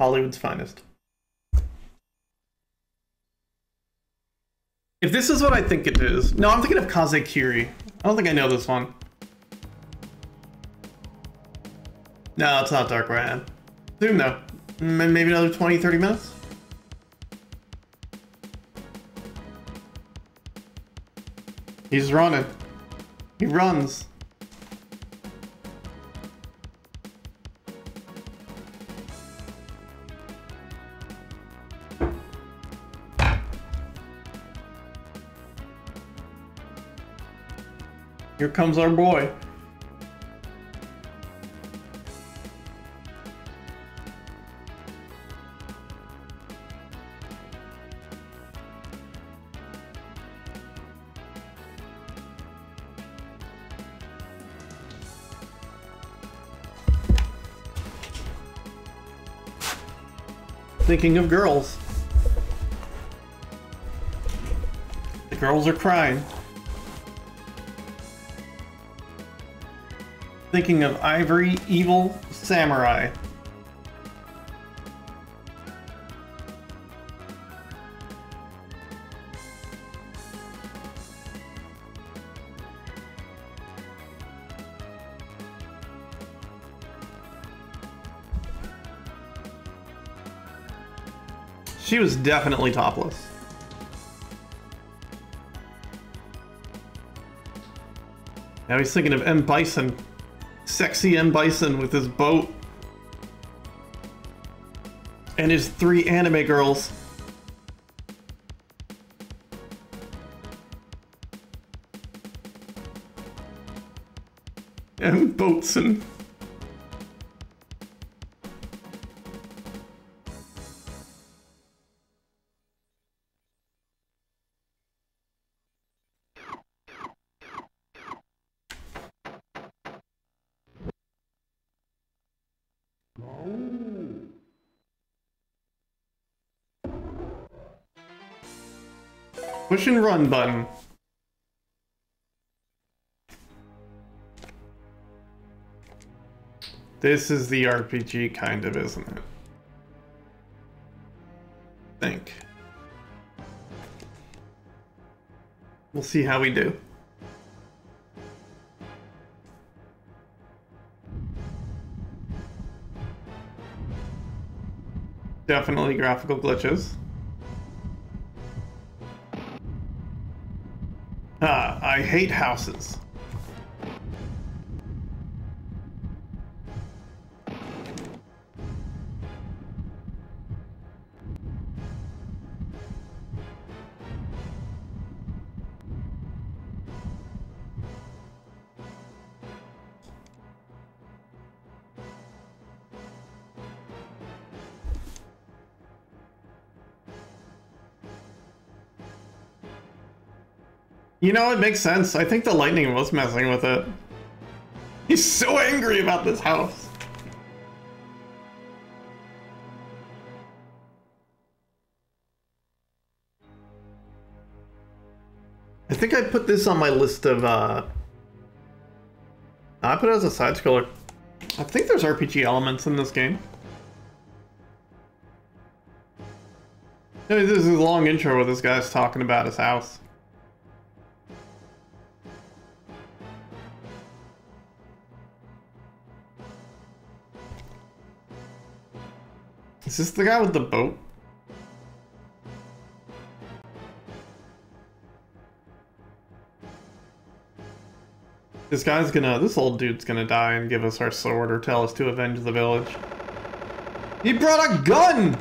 Hollywood's finest. If this is what I think it is... No, I'm thinking of Kazekiri. I don't think I know this one. No, it's not Dark Ryan. Soon though. Maybe another 20, 30 minutes? He's running. He runs. Here comes our boy. Thinking of girls. The girls are crying. Thinking of Ivory Evil Samurai. She was definitely topless. Now he's thinking of M. Bison. Sexy M. Bison with his boat. And his three anime girls. M. Push and run button. This is the RPG kind of, isn't it? think. We'll see how we do. Definitely graphical glitches. I hate houses. You know, it makes sense. I think the lightning was messing with it. He's so angry about this house. I think I put this on my list of, uh... I put it as a side scroller. I think there's RPG elements in this game. This is a long intro where this guy's talking about his house. Is this the guy with the boat? This guy's gonna, this old dude's gonna die and give us our sword or tell us to avenge the village. He brought a gun!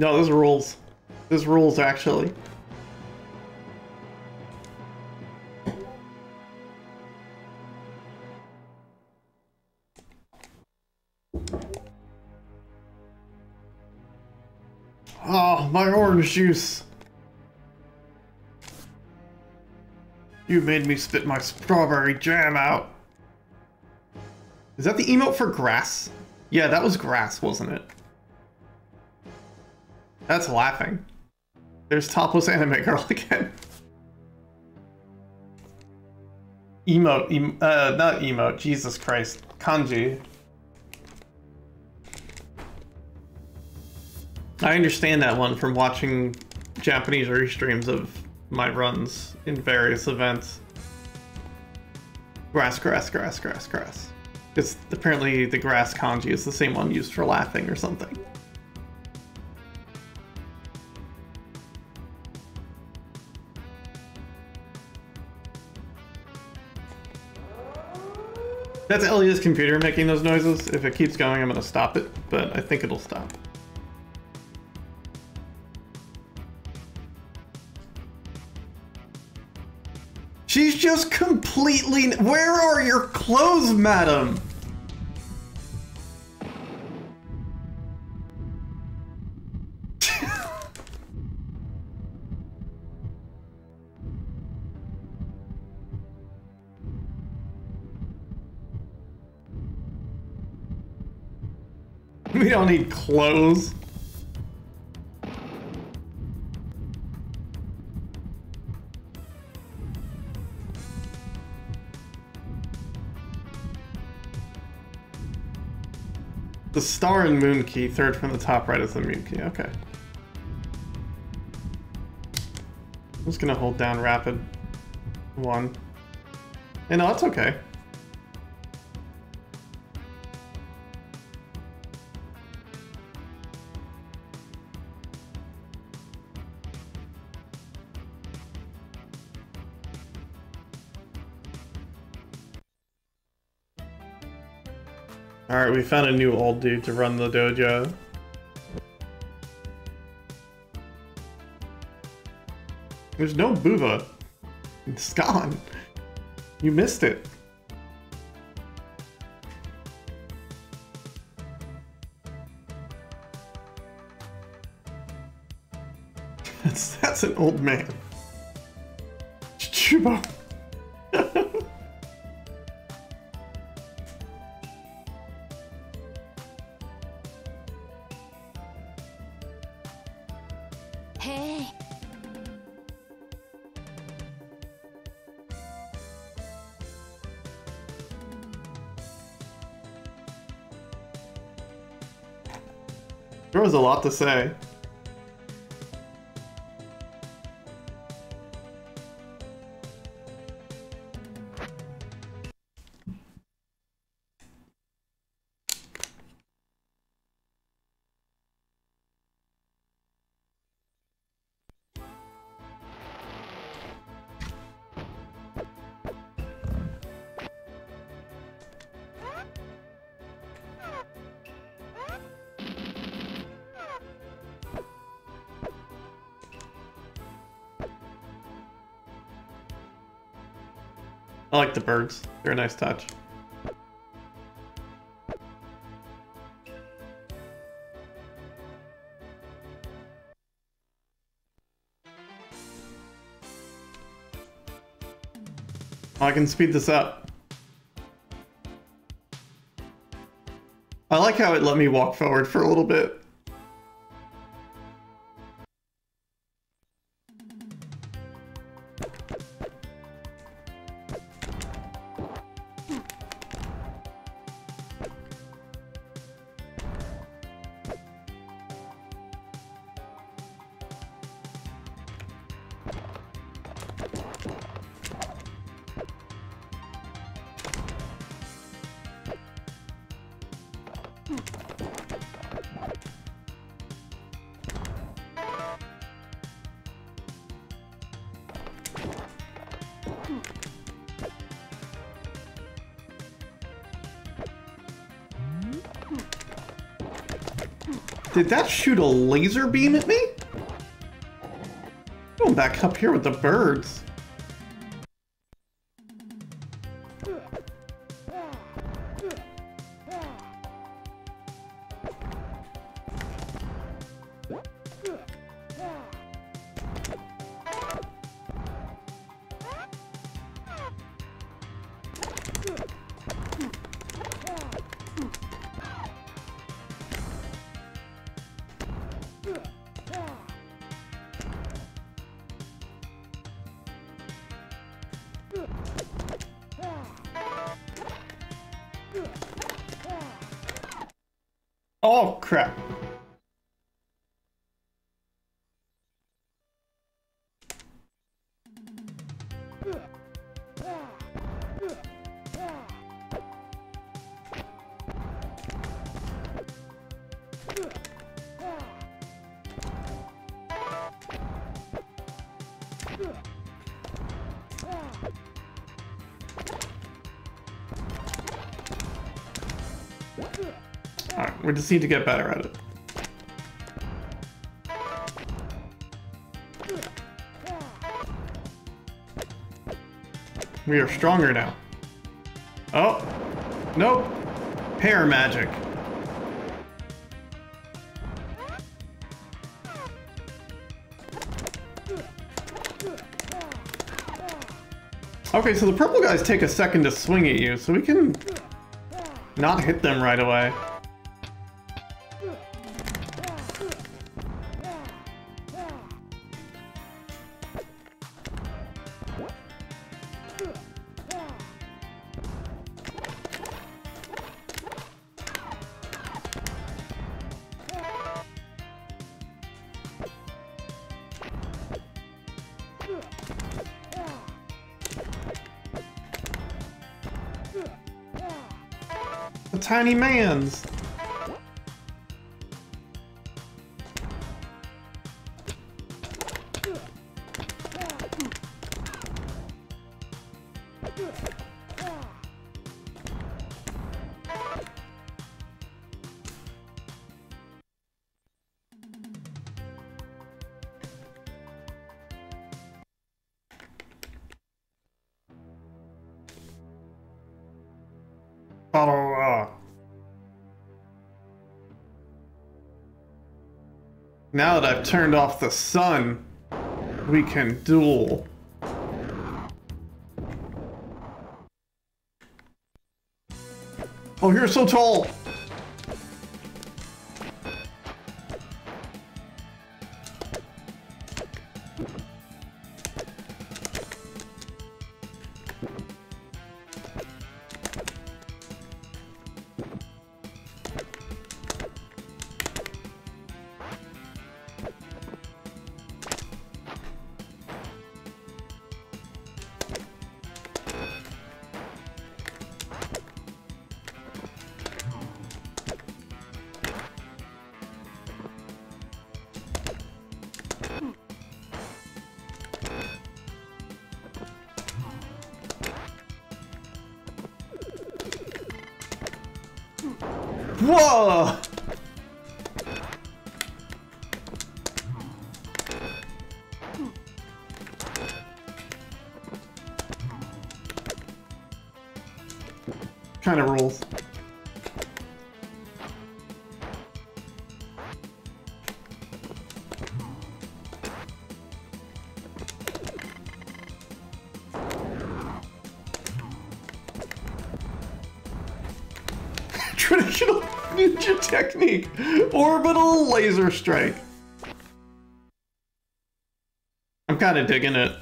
No, this rules. This rules, actually. Oh, my orange juice. You made me spit my strawberry jam out. Is that the emote for grass? Yeah, that was grass, wasn't it? That's laughing. There's topless anime girl again. Emote, em uh, not emote, Jesus Christ. Kanji. I understand that one from watching Japanese restreams of my runs in various events. Grass, grass, grass, grass, grass. Because apparently the grass kanji is the same one used for laughing or something. That's Elliot's computer making those noises. If it keeps going, I'm gonna stop it, but I think it'll stop. She's just completely... Where are your clothes, madam? Don't need clothes. The star and moon key, third from the top right is the moon key, okay. I'm just gonna hold down rapid one. And no, that's okay. Alright, we found a new old dude to run the dojo. There's no Buva. It's gone. You missed it. that's, that's an old man. Chubo. Was a lot to say. Like the birds. They're a nice touch. Oh, I can speed this up. I like how it let me walk forward for a little bit. Did that shoot a laser beam at me? Going back up here with the birds. We just need to get better at it. We are stronger now. Oh! Nope! Hair magic. Okay, so the purple guys take a second to swing at you, so we can not hit them right away. Tiny mans. Now that I've turned off the sun, we can duel. Oh, you're so tall! Technique. Orbital laser strike. I'm kind of digging it.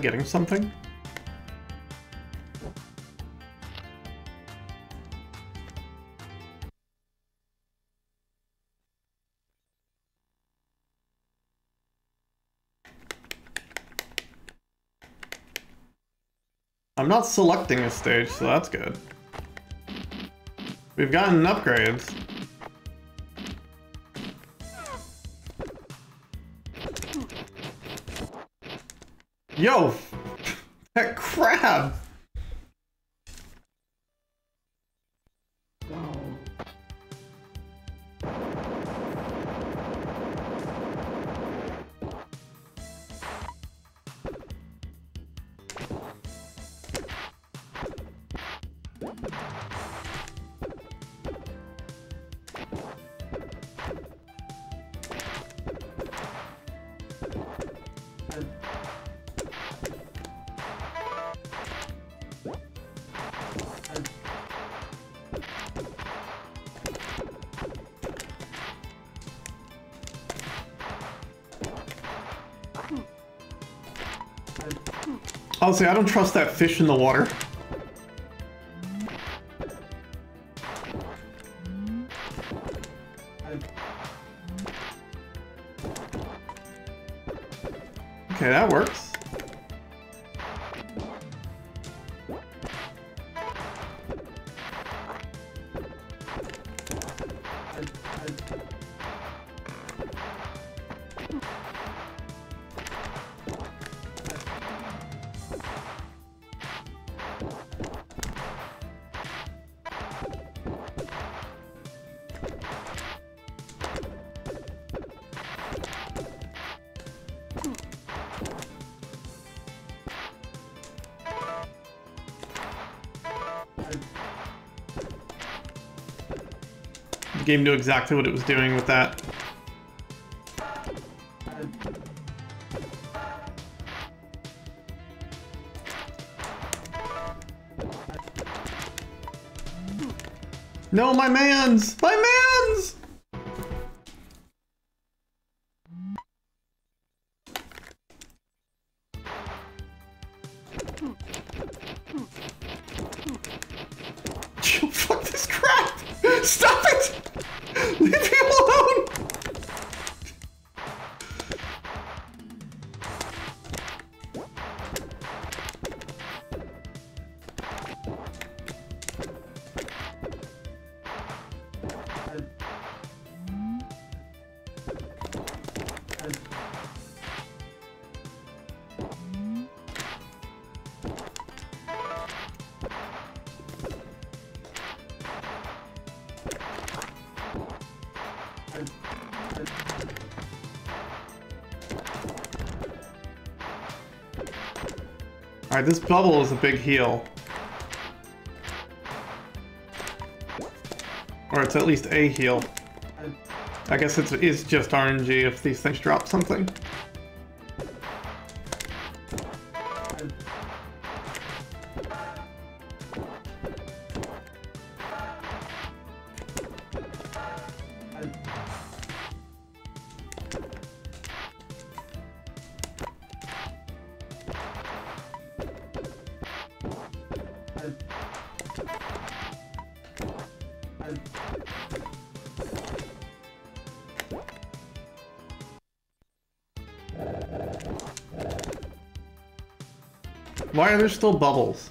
Getting something? I'm not selecting a stage, so that's good. We've gotten upgrades. Yo! That crab! I'll I don't trust that fish in the water. Game knew exactly what it was doing with that. No, my mans! My mans! Alright, this bubble is a big heal. Or it's at least a heal. I guess it's, it's just RNG if these things drop something. Why are there still bubbles?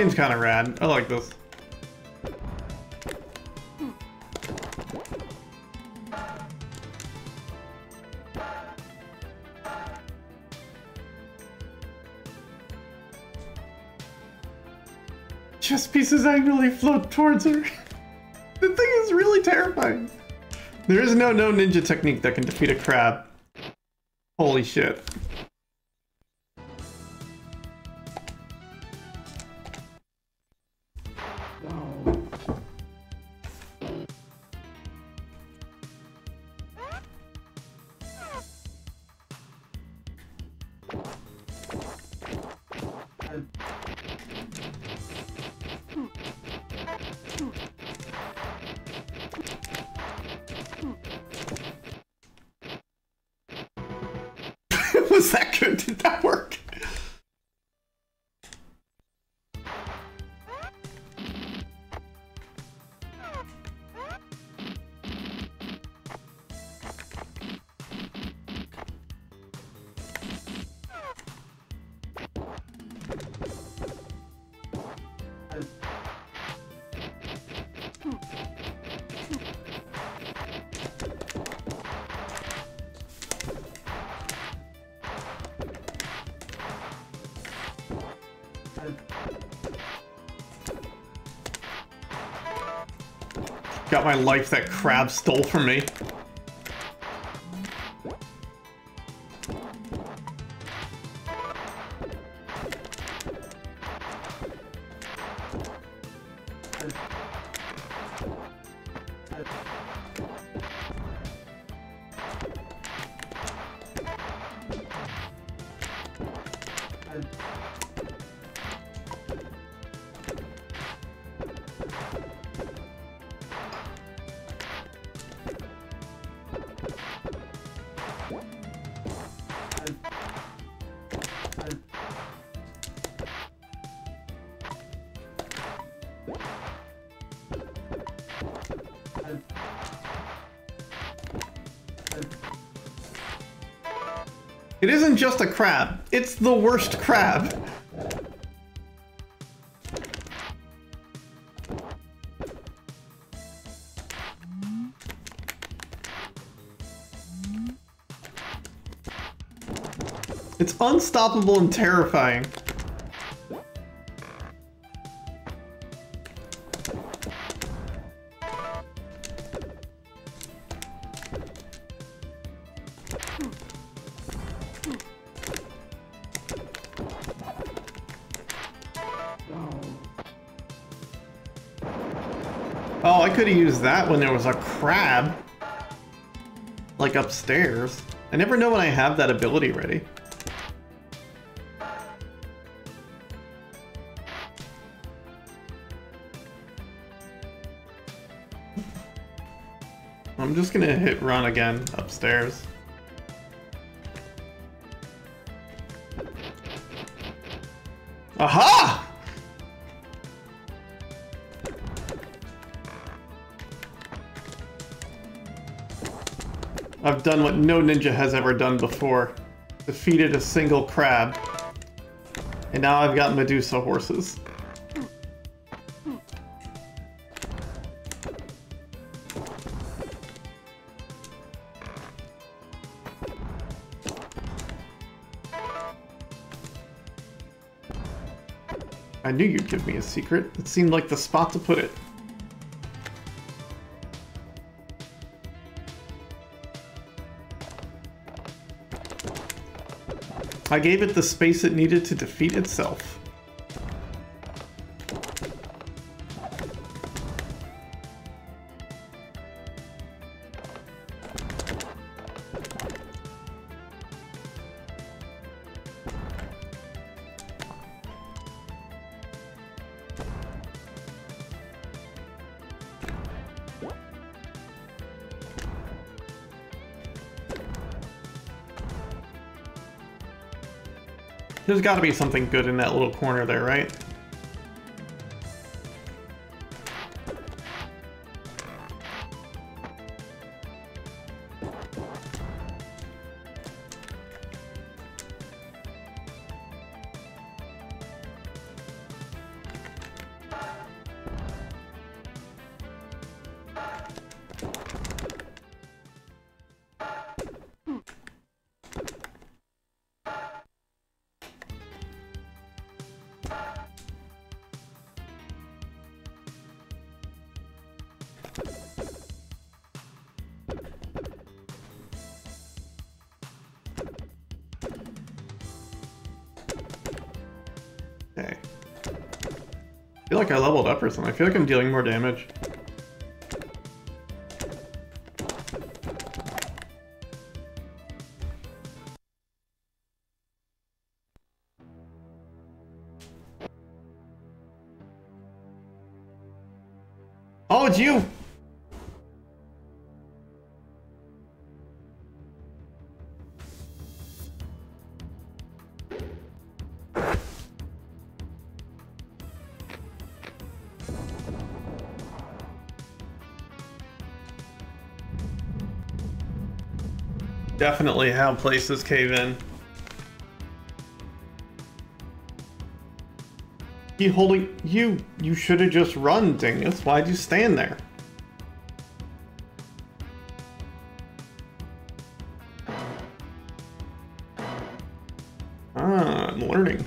Game's kind of rad. I like this. Chess pieces angrily float towards her. the thing is really terrifying. There is no no ninja technique that can defeat a crab. Holy shit. Got my life that crab stole from me. Just a crab, it's the worst crab. It's unstoppable and terrifying. Oh, I could have used that when there was a crab. Like upstairs. I never know when I have that ability ready. I'm just gonna hit run again upstairs. Aha! I've done what no ninja has ever done before. Defeated a single crab. And now I've got Medusa horses. I knew you'd give me a secret. It seemed like the spot to put it. I gave it the space it needed to defeat itself. There's got to be something good in that little corner there, right? Something. I feel like I'm dealing more damage. Definitely how places cave in. You holding you you should have just run, Dingus. Why'd you stand there? Ah, I'm learning.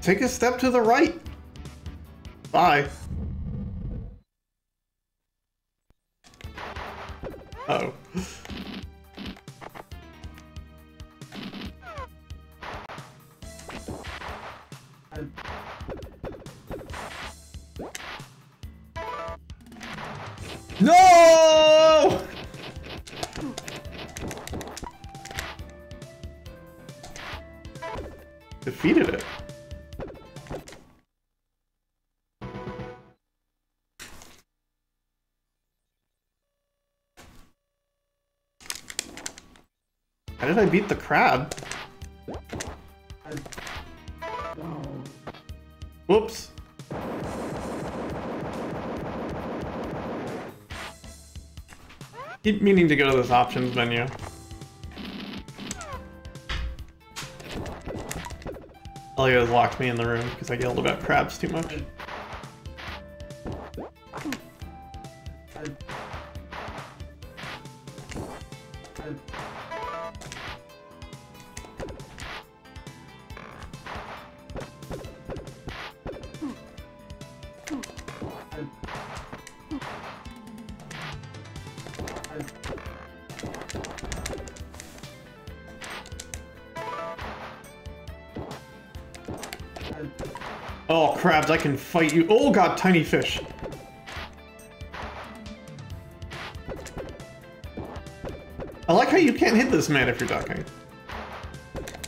Take a step to the right. Bye. Oh. did I beat the crab? Whoops. Keep meaning to go to this options menu. Elio's locked me in the room because I yelled about crabs too much. Crabs, I can fight you. Oh god, tiny fish. I like how you can't hit this man if you're ducking.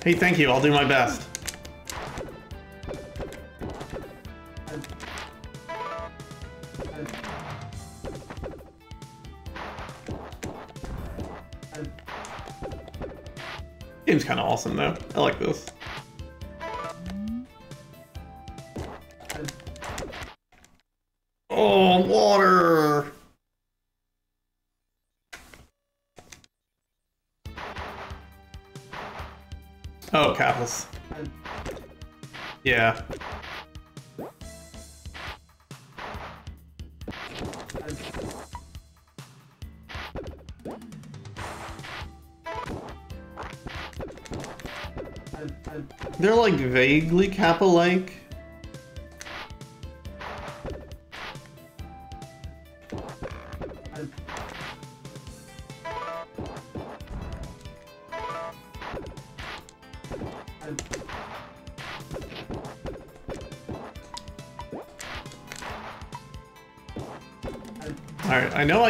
Hey, thank you, I'll do my best. Game's kind of awesome though. I like this. Yeah. They're like vaguely Kappa-like.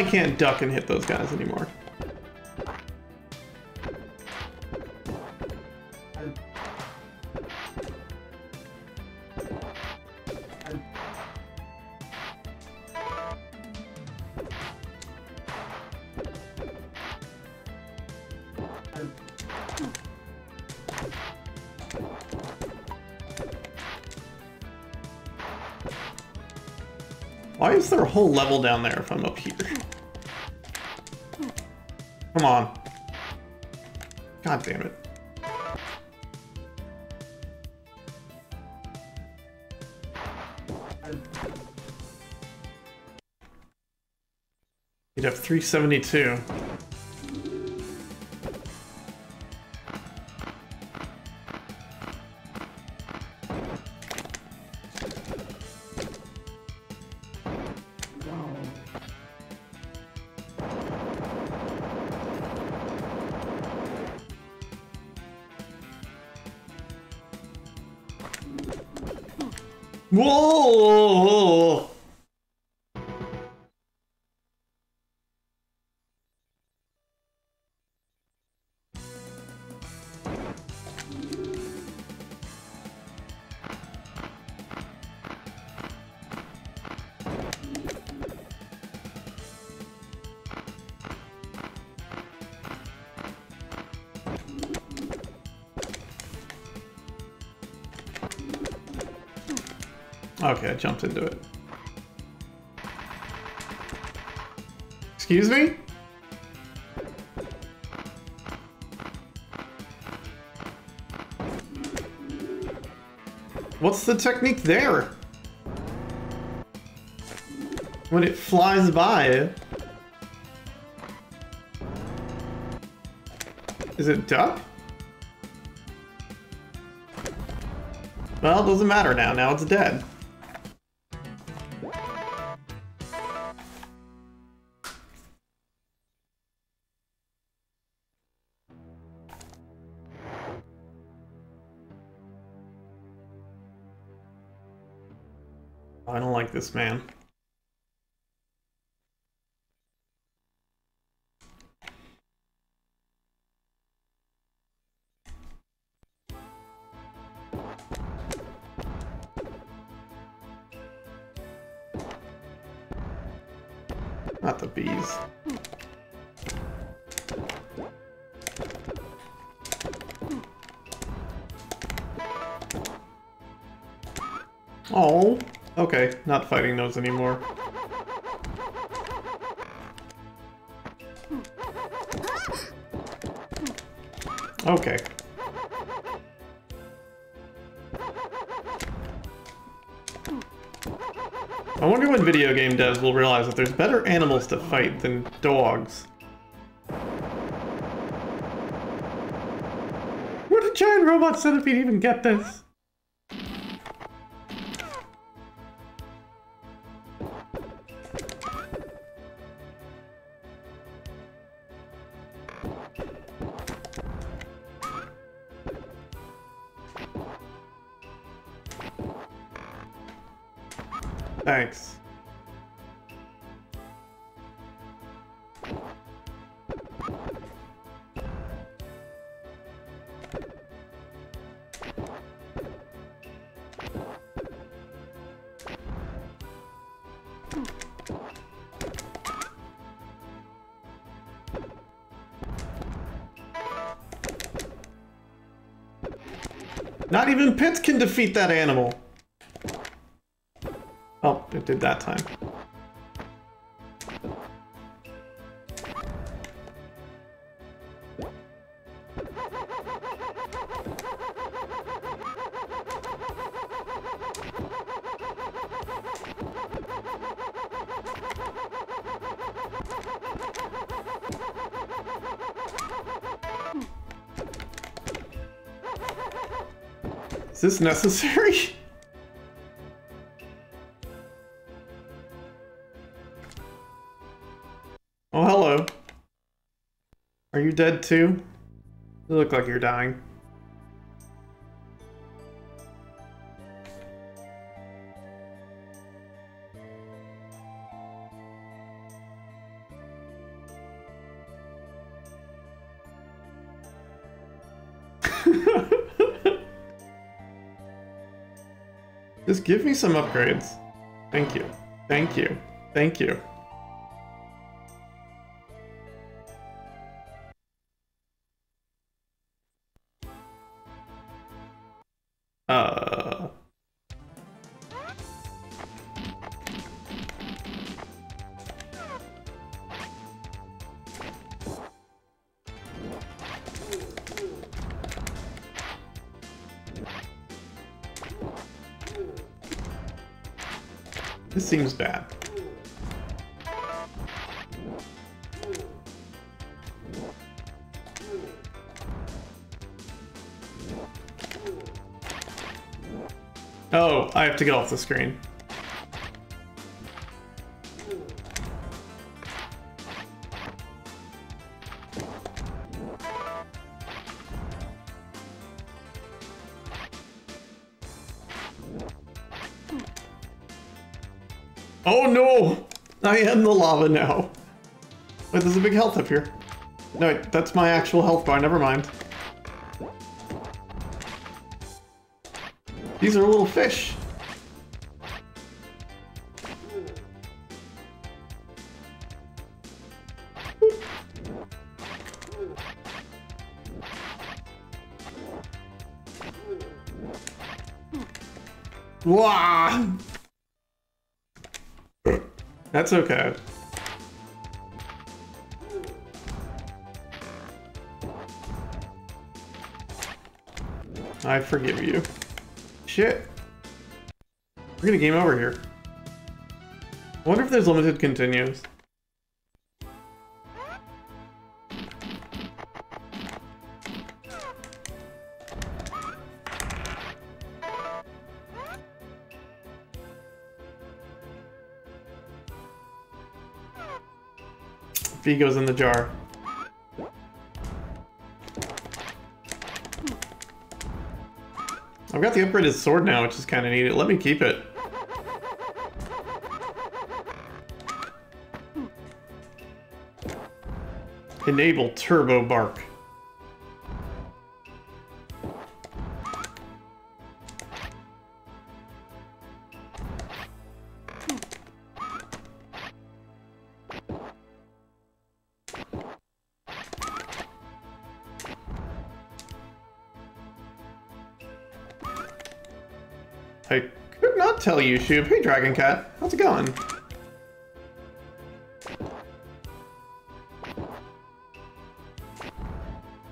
Can't duck and hit those guys anymore. Why is there a whole level down there if I'm up here? Come on. God damn it. You'd have 372. Whoa! Okay, I jumped into it. Excuse me? What's the technique there? When it flies by. Is it duck? Well, it doesn't matter now. Now it's dead. This man. not fighting those anymore. Okay. I wonder when video game devs will realize that there's better animals to fight than dogs. Where did giant robot centipede even get this? Even Pits can defeat that animal. Oh, it did that time. Is this necessary? Oh, hello. Are you dead too? You look like you're dying. Give me some upgrades. Thank you. Thank you. Thank you. To get off the screen. Oh no! I am the lava now. Wait, there's a big health up here. No, wait, that's my actual health bar, never mind. These are little fish. That's okay. I forgive you. Shit. We're gonna game over here. I wonder if there's limited continues. V goes in the jar. I've got the upgraded sword now, which is kind of neat. Let me keep it. Enable turbo bark. Tell you, Shub. Hey, Dragon Cat. How's it going?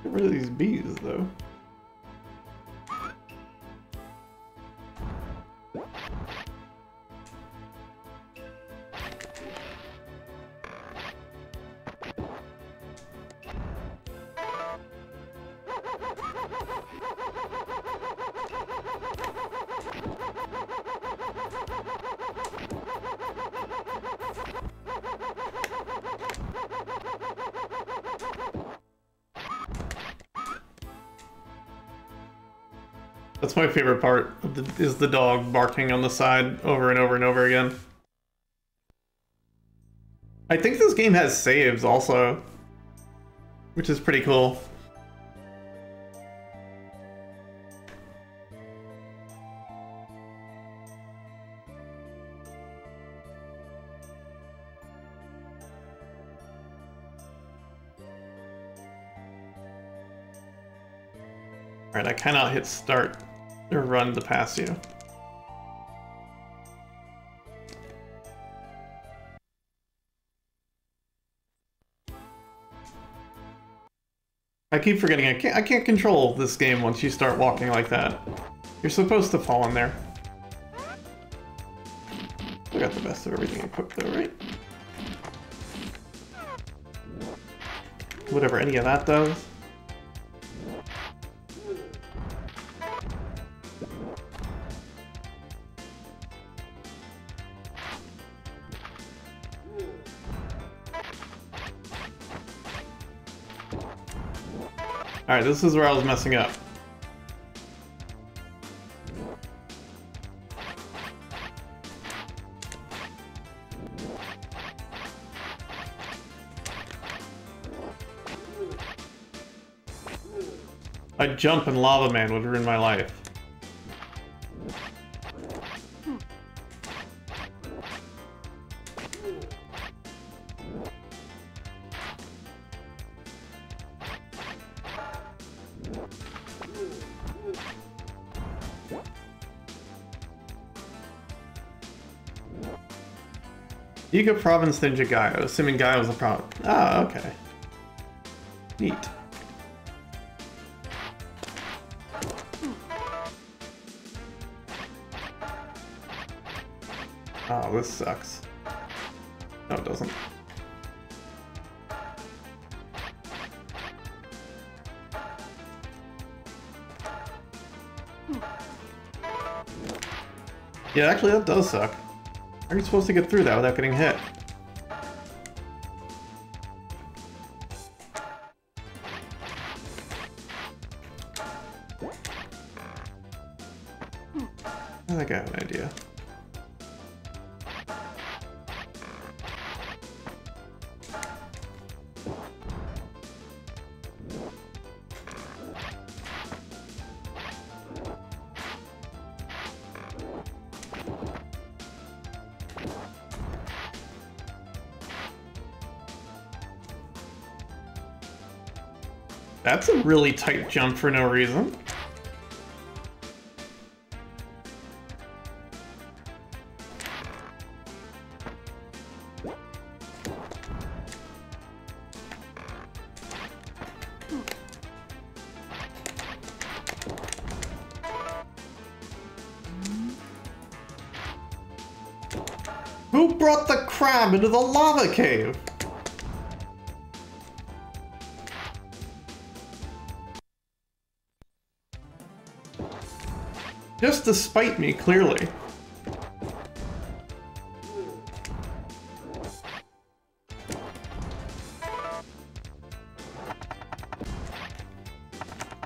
Get rid of these bees, though. That's my favorite part, is the dog barking on the side over and over and over again. I think this game has saves also, which is pretty cool. Alright, I cannot hit start or run to pass you. I keep forgetting I can't I can't control this game once you start walking like that. You're supposed to fall in there. I got the best of everything equipped though, right? Whatever any of that does. Alright, this is where I was messing up. A jump and Lava Man would ruin my life. Iga Province Ninja Gaio, assuming Gaio was a problem. Ah, okay. Neat. Oh, this sucks. No, it doesn't. Yeah, actually that does suck. How are you supposed to get through that without getting hit? Really tight jump for no reason. Who brought the crab into the lava cave? Just to spite me, clearly.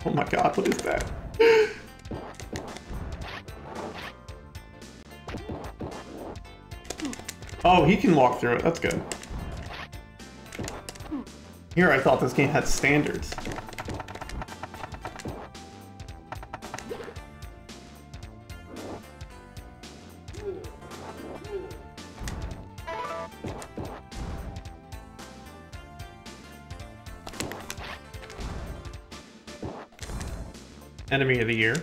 Oh my god, what is that? oh, he can walk through it, that's good. Here I thought this game had standards. Enemy of the Year.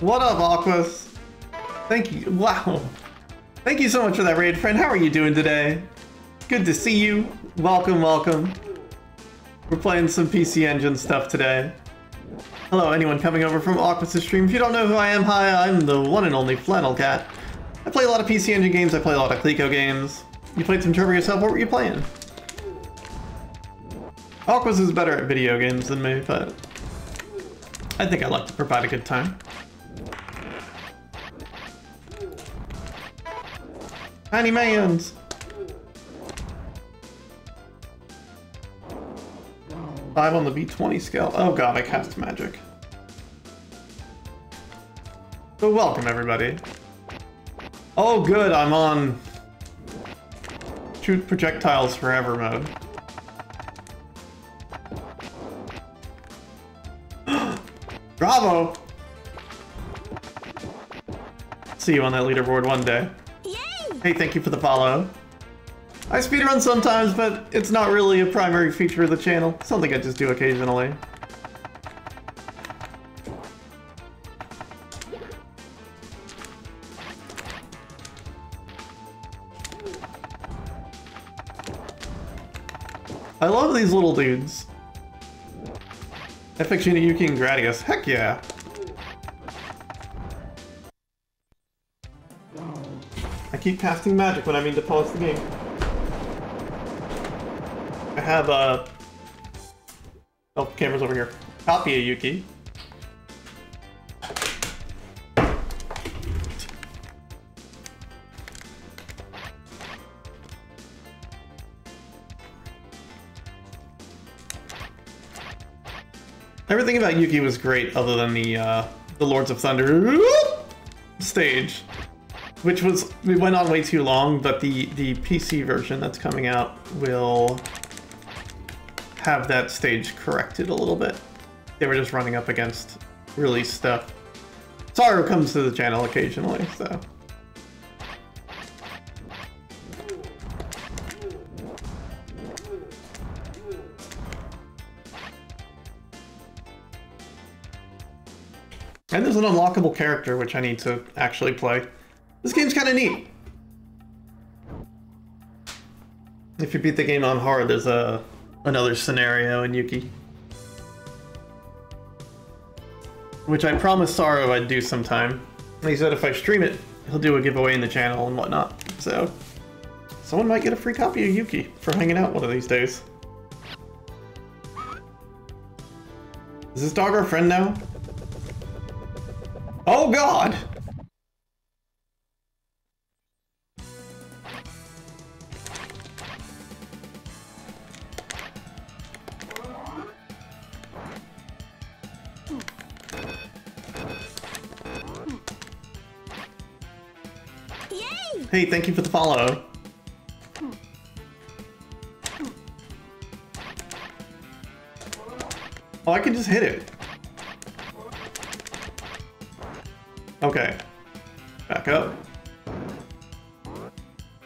What up, Aquas? Thank you. Wow. Thank you so much for that raid, friend. How are you doing today? Good to see you. Welcome, welcome. We're playing some PC Engine stuff today. Hello, anyone coming over from Aquas' stream. If you don't know who I am, hi, I'm the one and only FlannelKat. I play a lot of PC Engine games, I play a lot of Coleco games. You played some Turbo yourself, what were you playing? Aquas is better at video games than me, but I think I like to provide a good time. Mans! Five on the B20 scale. Oh god, I cast magic. So welcome everybody. Oh good, I'm on shoot projectiles forever mode. Bravo! See you on that leaderboard one day. Hey, thank you for the follow. I speedrun sometimes, but it's not really a primary feature of the channel. Something I just do occasionally. I love these little dudes. FX Yuki and Gradius. Heck yeah. Keep casting magic when I mean to pause the game. I have a... Uh... Oh, camera's over here. Copy a Yuki. Everything about Yuki was great other than the uh, the Lords of Thunder stage, which was we went on way too long. But the the PC version that's coming out will have that stage corrected a little bit. They were just running up against release stuff. Saru comes to the channel occasionally, so. And there's an unlockable character, which I need to actually play. This game's kind of neat. If you beat the game on hard, there's a another scenario in Yuki. Which I promised Saru I'd do sometime. He said if I stream it, he'll do a giveaway in the channel and whatnot. So, someone might get a free copy of Yuki for hanging out one of these days. Is this dog our friend now? Oh god! Hey, thank you for the follow. Oh, I can just hit it. Okay. Back up.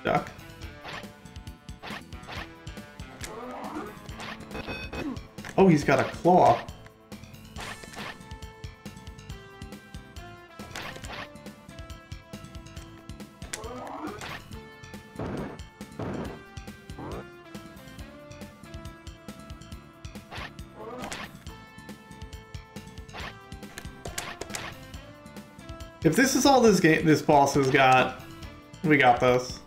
Duck. Oh, he's got a claw. If this is all this game, this boss has got, we got this.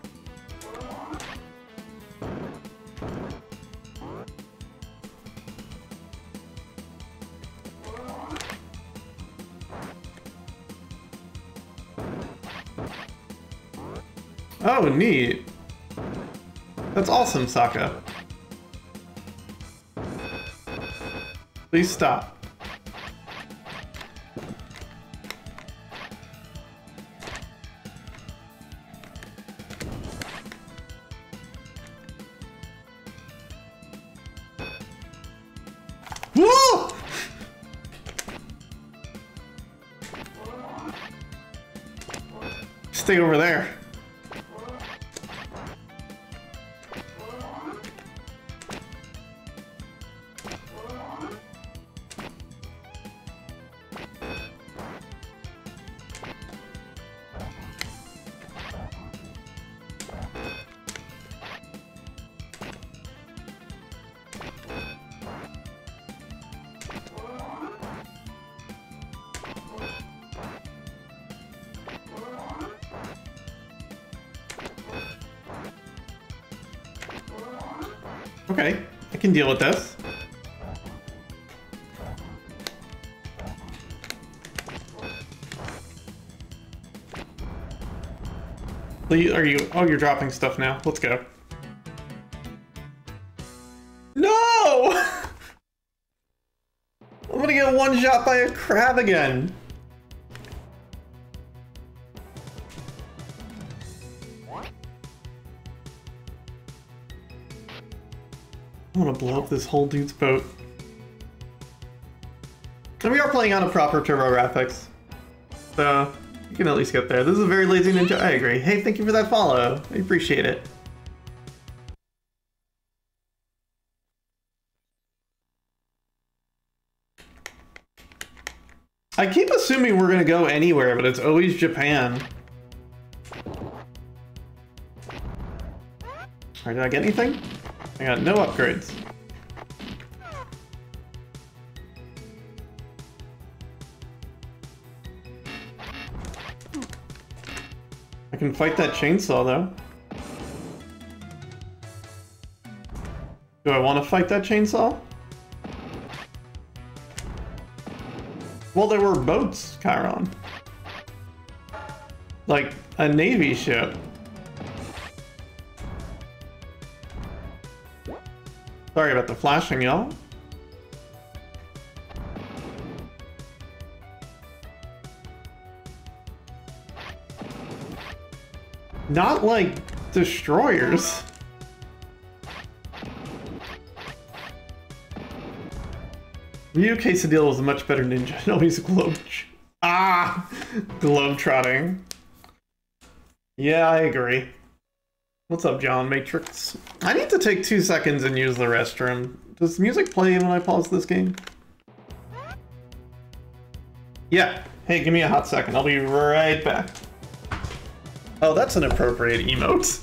Oh, neat. That's awesome, Saka. Please stop. Deal with this. Are you, oh, you're dropping stuff now. Let's go. No! I'm gonna get one shot by a crab again. I want to blow up this whole dude's boat. And we are playing on a proper TurboGrafx. So, you can at least get there. This is a very lazy ninja. I agree. Hey, thank you for that follow. I appreciate it. I keep assuming we're gonna go anywhere, but it's always Japan. Alright, did I get anything? I got no upgrades. I can fight that chainsaw though. Do I want to fight that chainsaw? Well, there were boats, Chiron. Like, a navy ship. Sorry about the flashing, y'all. Not like destroyers. Ryu Quesadilla was a much better ninja. No, he's globe. Ah! Globe trotting. Yeah, I agree. What's up, John Matrix? I need to take two seconds and use the restroom. Does music play when I pause this game? Yeah. Hey, give me a hot second. I'll be right back. Oh, that's an appropriate emote.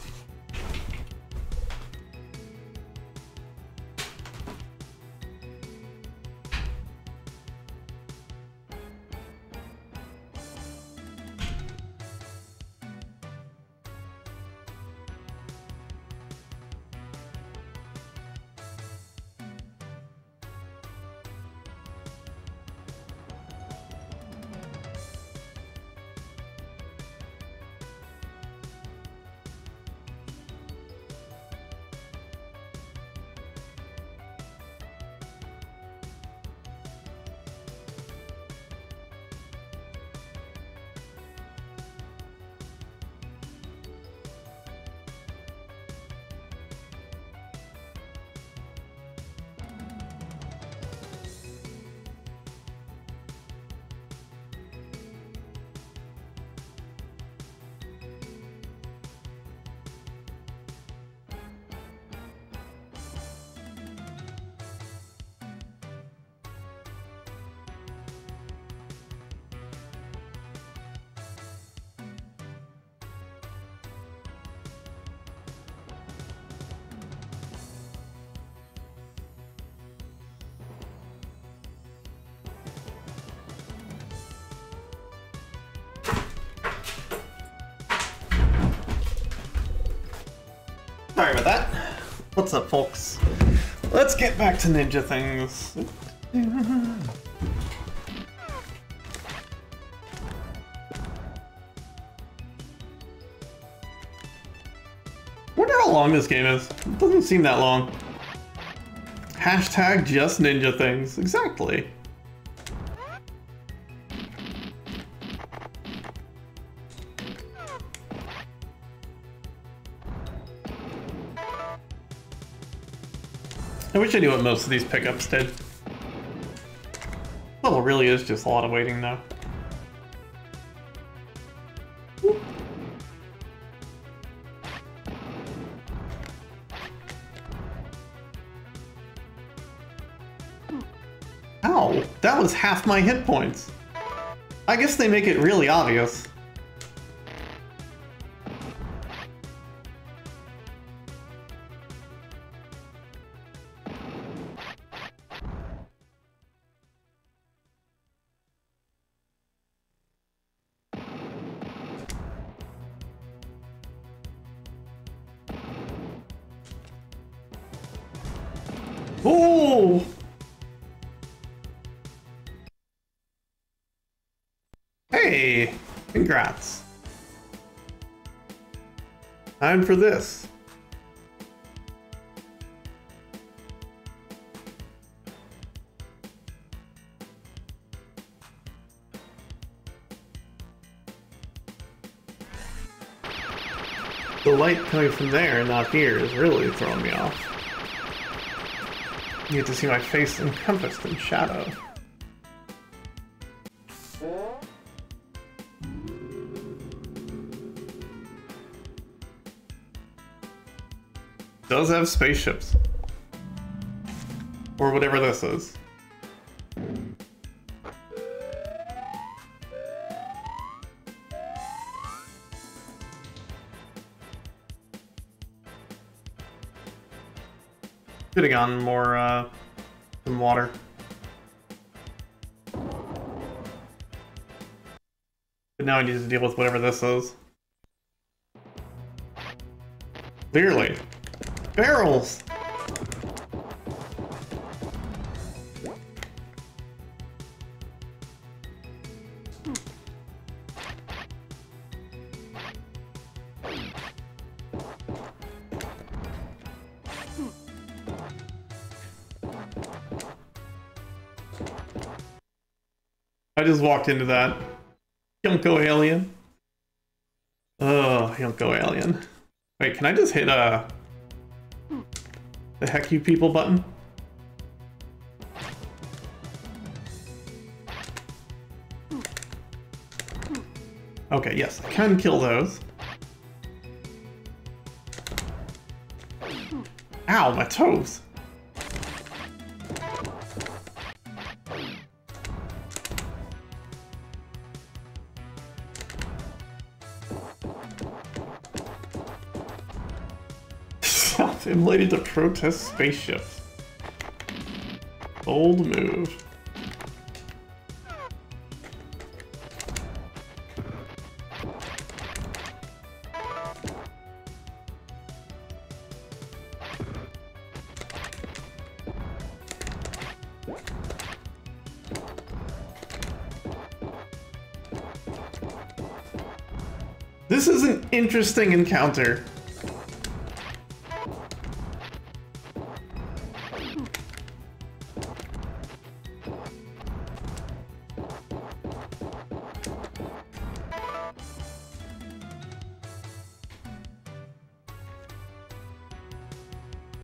What's up, folks? Let's get back to ninja things. wonder how long this game is. It doesn't seem that long. Hashtag just ninja things. Exactly. Wish I knew what most of these pickups did. Well, really is just a lot of waiting though. Ow, that was half my hit points. I guess they make it really obvious. Congrats. Time for this. The light coming from there not here is really throwing me off. You get to see my face encompassed in shadow. Does have spaceships. Or whatever this is. Could have gone more, uh, some water. But now I need to deal with whatever this is. Clearly. Barrels! I just walked into that. Yunko alien. Oh, Yunko alien. Wait, can I just hit uh the heck you people button? Okay, yes, I can kill those. Ow, my toes! Self-immolated to protest spaceships. Bold move. This is an interesting encounter.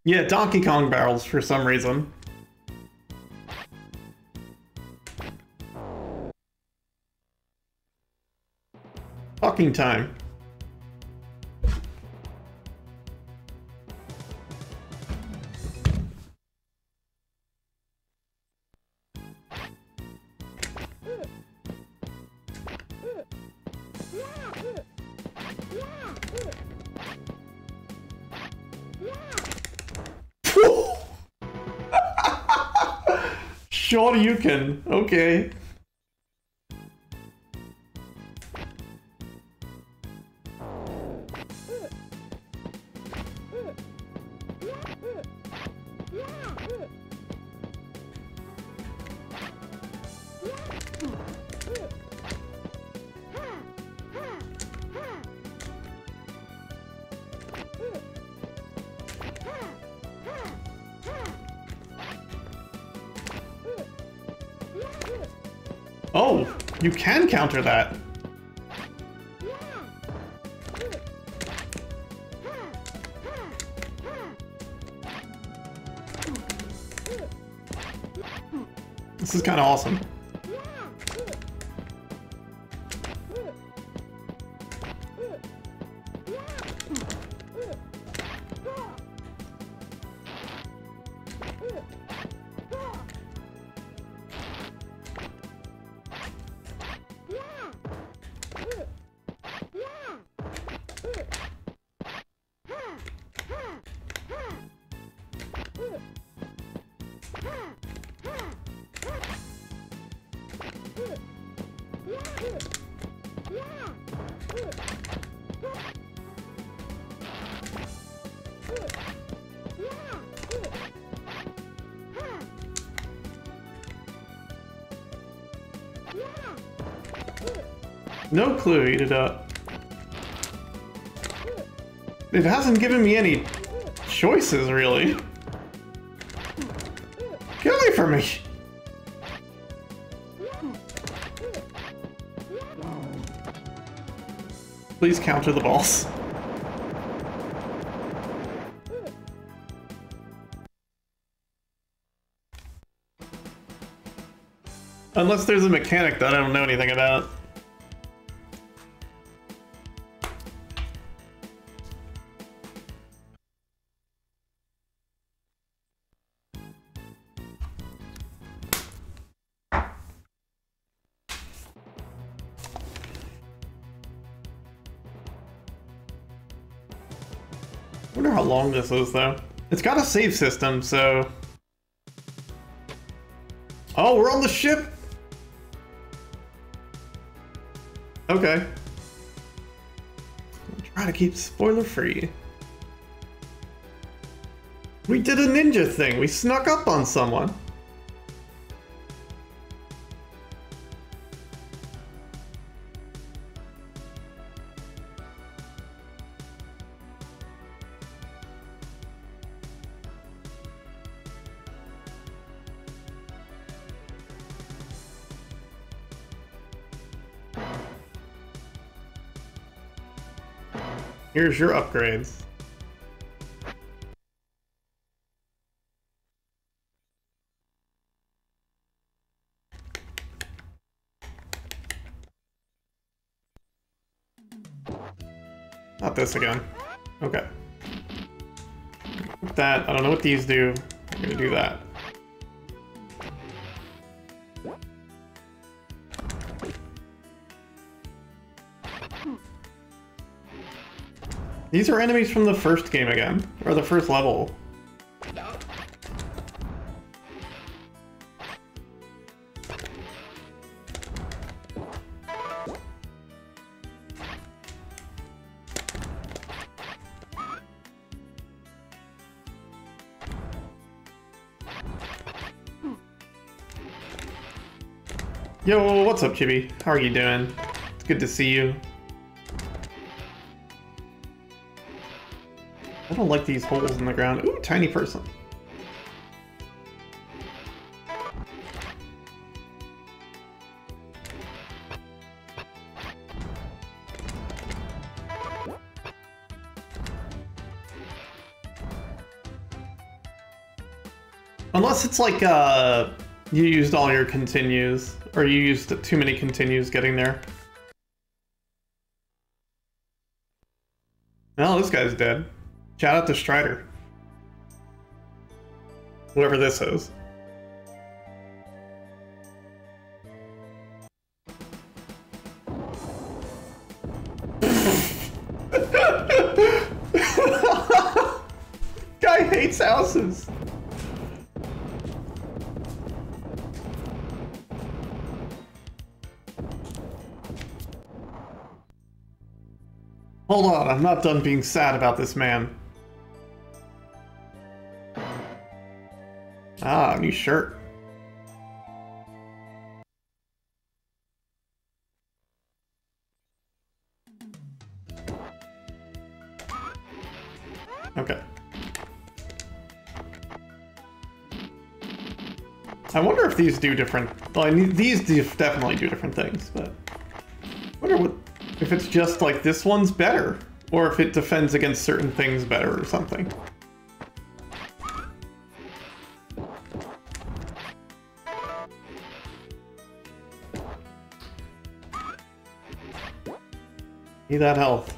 Yeah, Donkey Kong barrels for some reason. Fucking time. You can. Okay. You can counter that. This is kind of awesome. Clue, eat it up. It hasn't given me any choices, really. Get away from me! Please counter the balls. Unless there's a mechanic that I don't know anything about. Long this is, though. It's got a save system, so... Oh, we're on the ship! Okay. Try to keep spoiler free. We did a ninja thing. We snuck up on someone. Here's your upgrades. Not this again. Okay. That, I don't know what these do. I'm gonna do that. These are enemies from the first game again, or the first level. Yo, what's up, Chibi? How are you doing? It's good to see you. Don't like these holes in the ground. Ooh, tiny person. Unless it's like, uh, you used all your continues, or you used too many continues getting there. Well, this guy's dead. Shout out to Strider. Whoever this is. Guy hates houses. Hold on, I'm not done being sad about this man. Ah, new shirt. Okay. I wonder if these do different... Well, I mean, these do definitely do different things, but... I wonder what, if it's just like this one's better, or if it defends against certain things better or something. That health.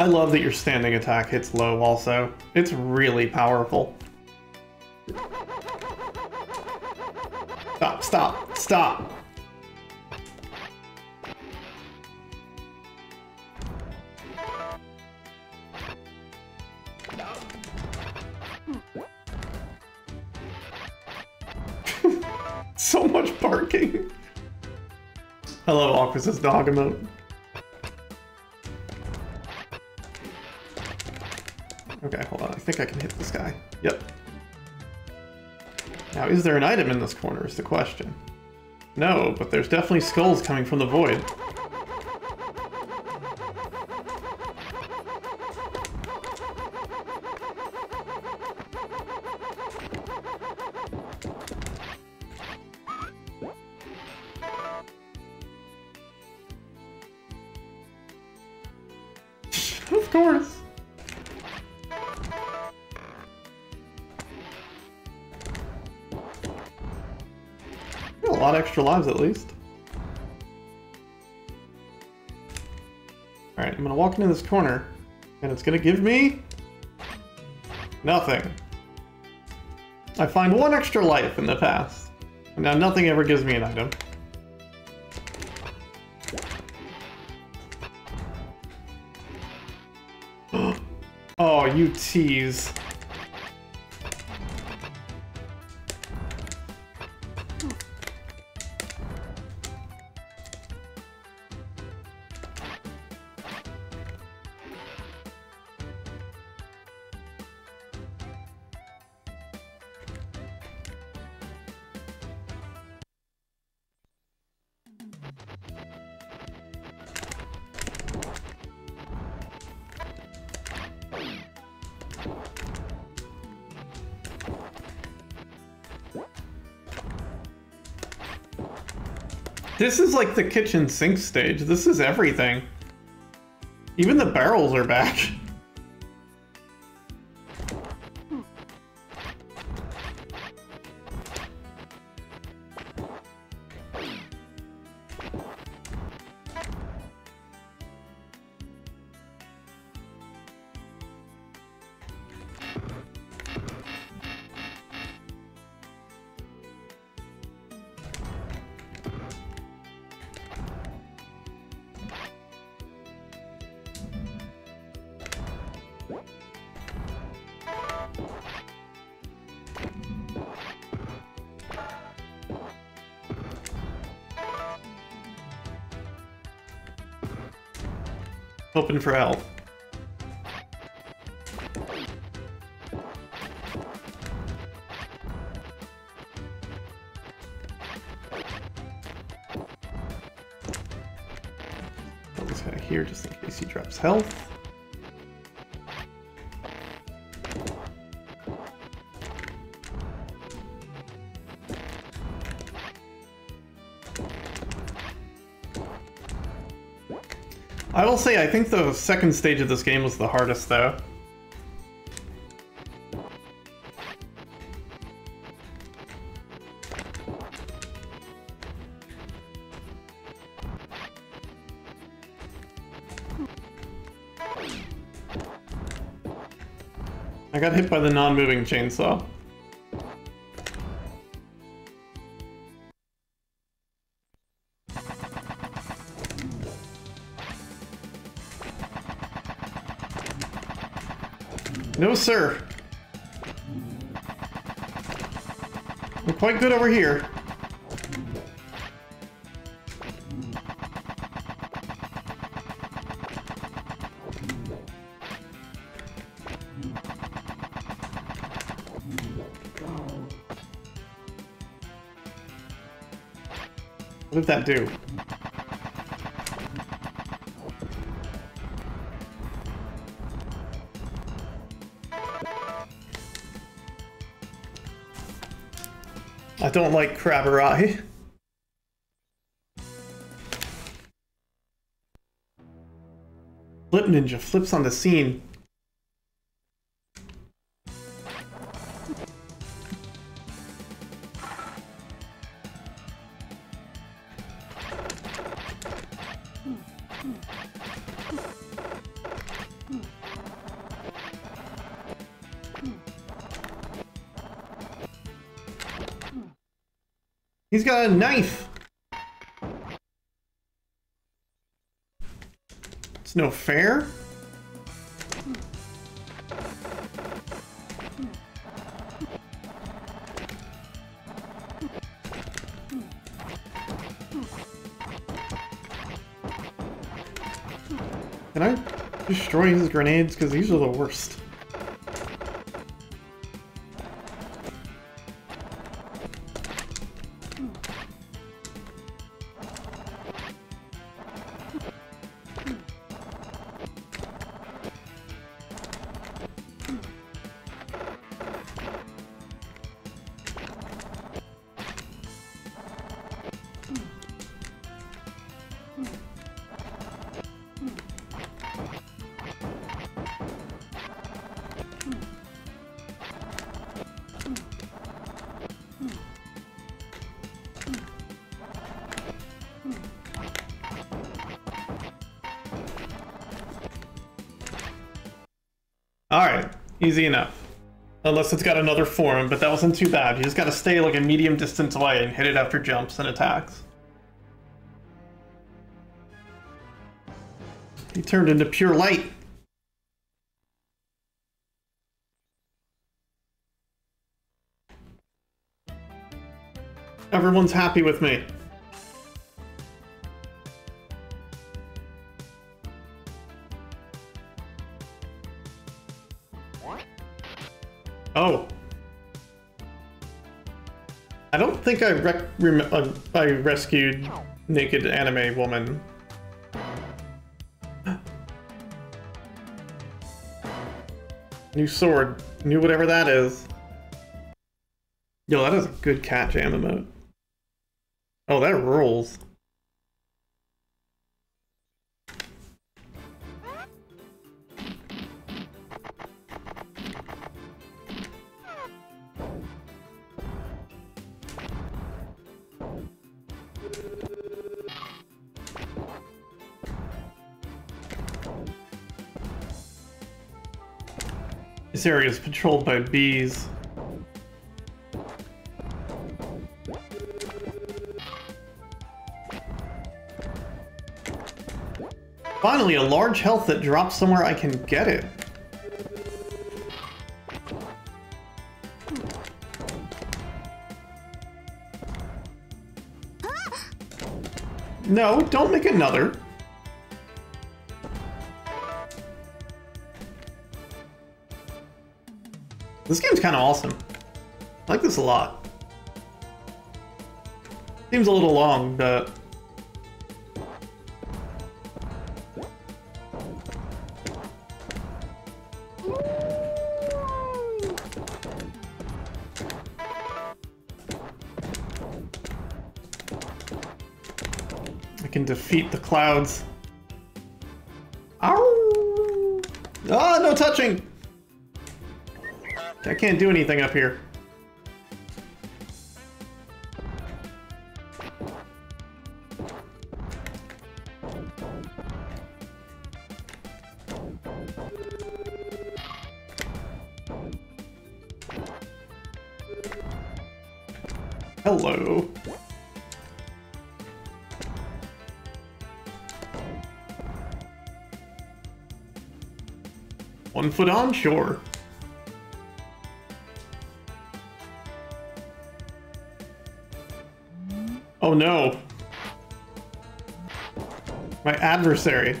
I love that your standing attack hits low also. It's really powerful. Stop, stop, stop! Hello, Aquas's dog emote. Okay, hold on. I think I can hit this guy. Yep. Now, is there an item in this corner is the question. No, but there's definitely skulls coming from the void. Lives at least. Alright, I'm gonna walk into this corner, and it's gonna give me... Nothing. I find one extra life in the past. Now nothing ever gives me an item. oh, you tease. This is like the kitchen sink stage. This is everything. Even the barrels are back. Hoping for help. Say, I think the second stage of this game was the hardest, though. I got hit by the non-moving chainsaw. Sir. I'm quite good over here. What did that do? Don't like Crabber Eye. Flip Ninja flips on the scene. Knife! It's no fair. Can I destroy his grenades? Because these are the worst. Easy enough. Unless it's got another form, but that wasn't too bad. You just gotta stay like a medium distance away and hit it after jumps and attacks. He turned into pure light. Everyone's happy with me. Think I uh, I rescued naked anime woman. New sword. New whatever that is. Yo, that is a good cat jam emote. Oh, that rules. This area is patrolled by bees. Finally, a large health that drops somewhere I can get it. No, don't make another. This game's kind of awesome. I like this a lot. Seems a little long, but... defeat the clouds. Ow! Ah, no touching! I can't do anything up here. Foot on, sure. Oh no. My adversary.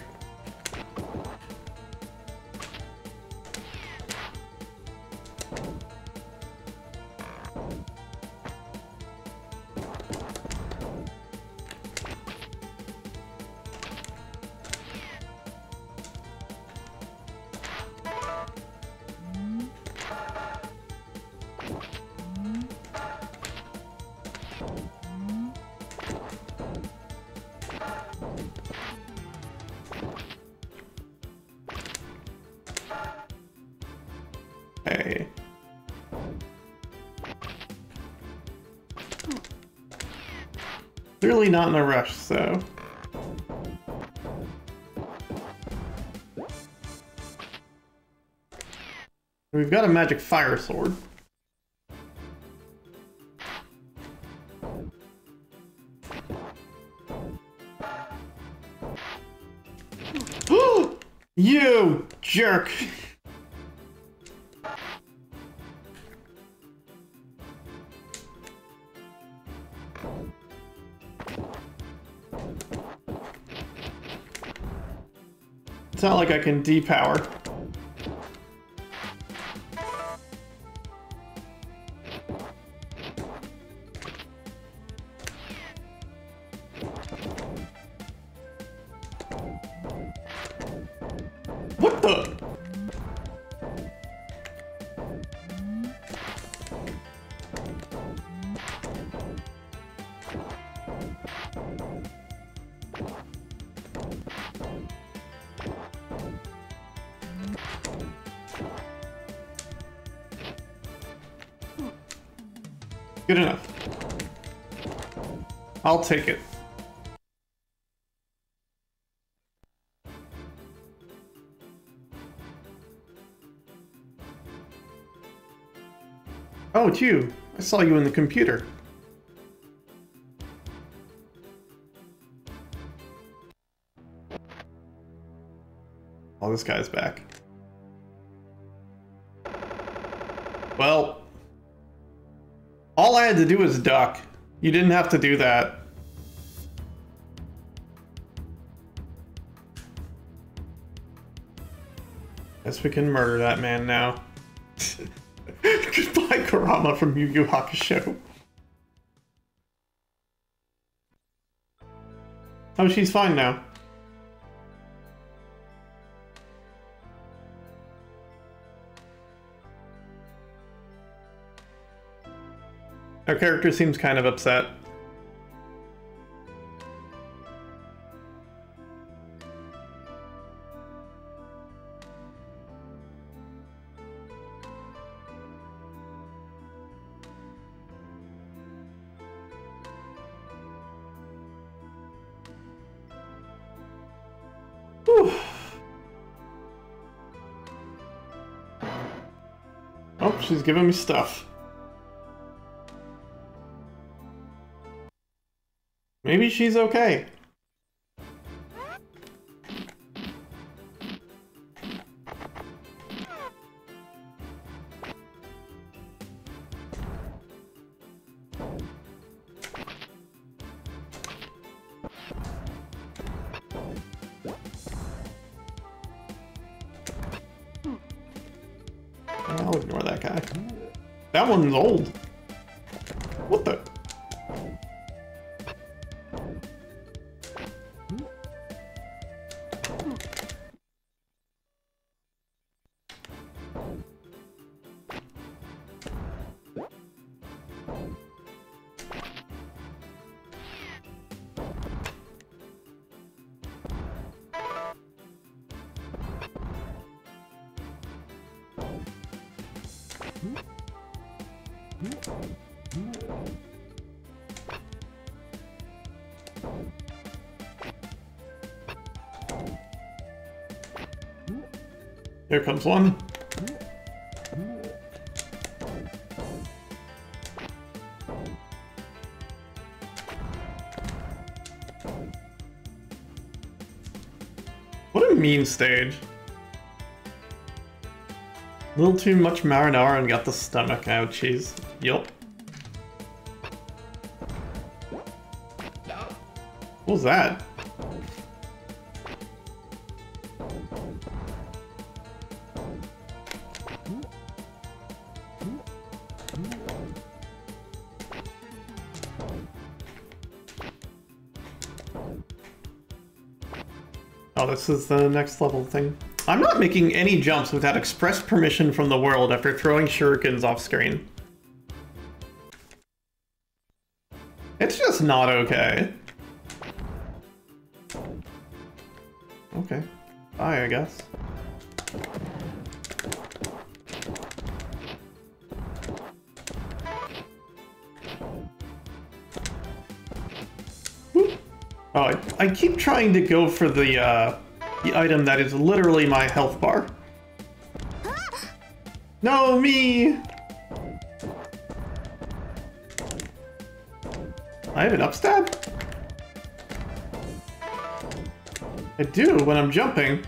Not in a rush, so... We've got a magic fire sword. I can depower. Good enough. I'll take it. Oh, it's you. I saw you in the computer. Oh, this guy's back. I had to do was duck. You didn't have to do that. Guess we can murder that man now. Goodbye, Kurama from Yu Yu Hakusho. Oh, she's fine now. Our character seems kind of upset. Oh, she's giving me stuff. Maybe she's okay. I'll ignore that guy. That one's old. Here comes one. What a mean stage. A little too much marinara and got the stomach ouchies. Yup. What was that? This is the next level thing. I'm not making any jumps without express permission from the world after throwing shurikens off screen. It's just not okay. Okay. Bye, I guess. Oh, I, I keep trying to go for the, uh, the item that is literally my health bar. No, me! I have an upstab? I do when I'm jumping.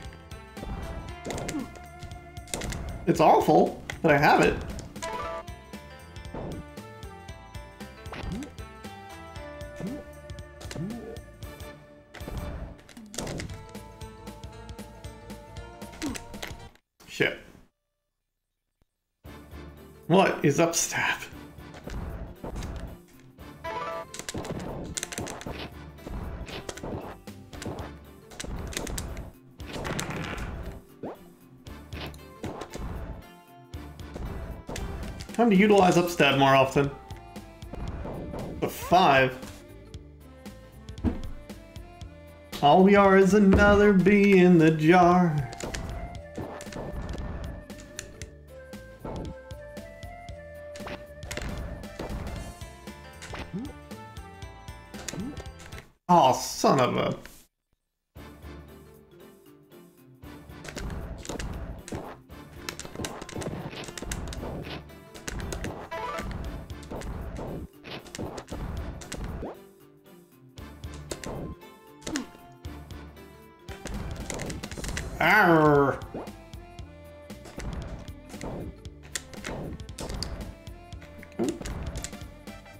It's awful, but I have it. Is upstab? Time to utilize upstab more often. The five. All we are is another bee in the jar.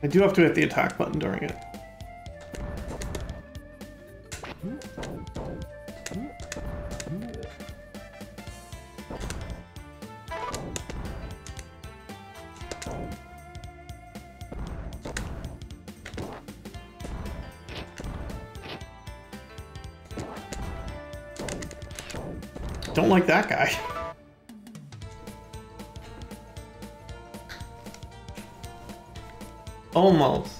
I do have to hit the attack button during it. Don't like that guy. Almost.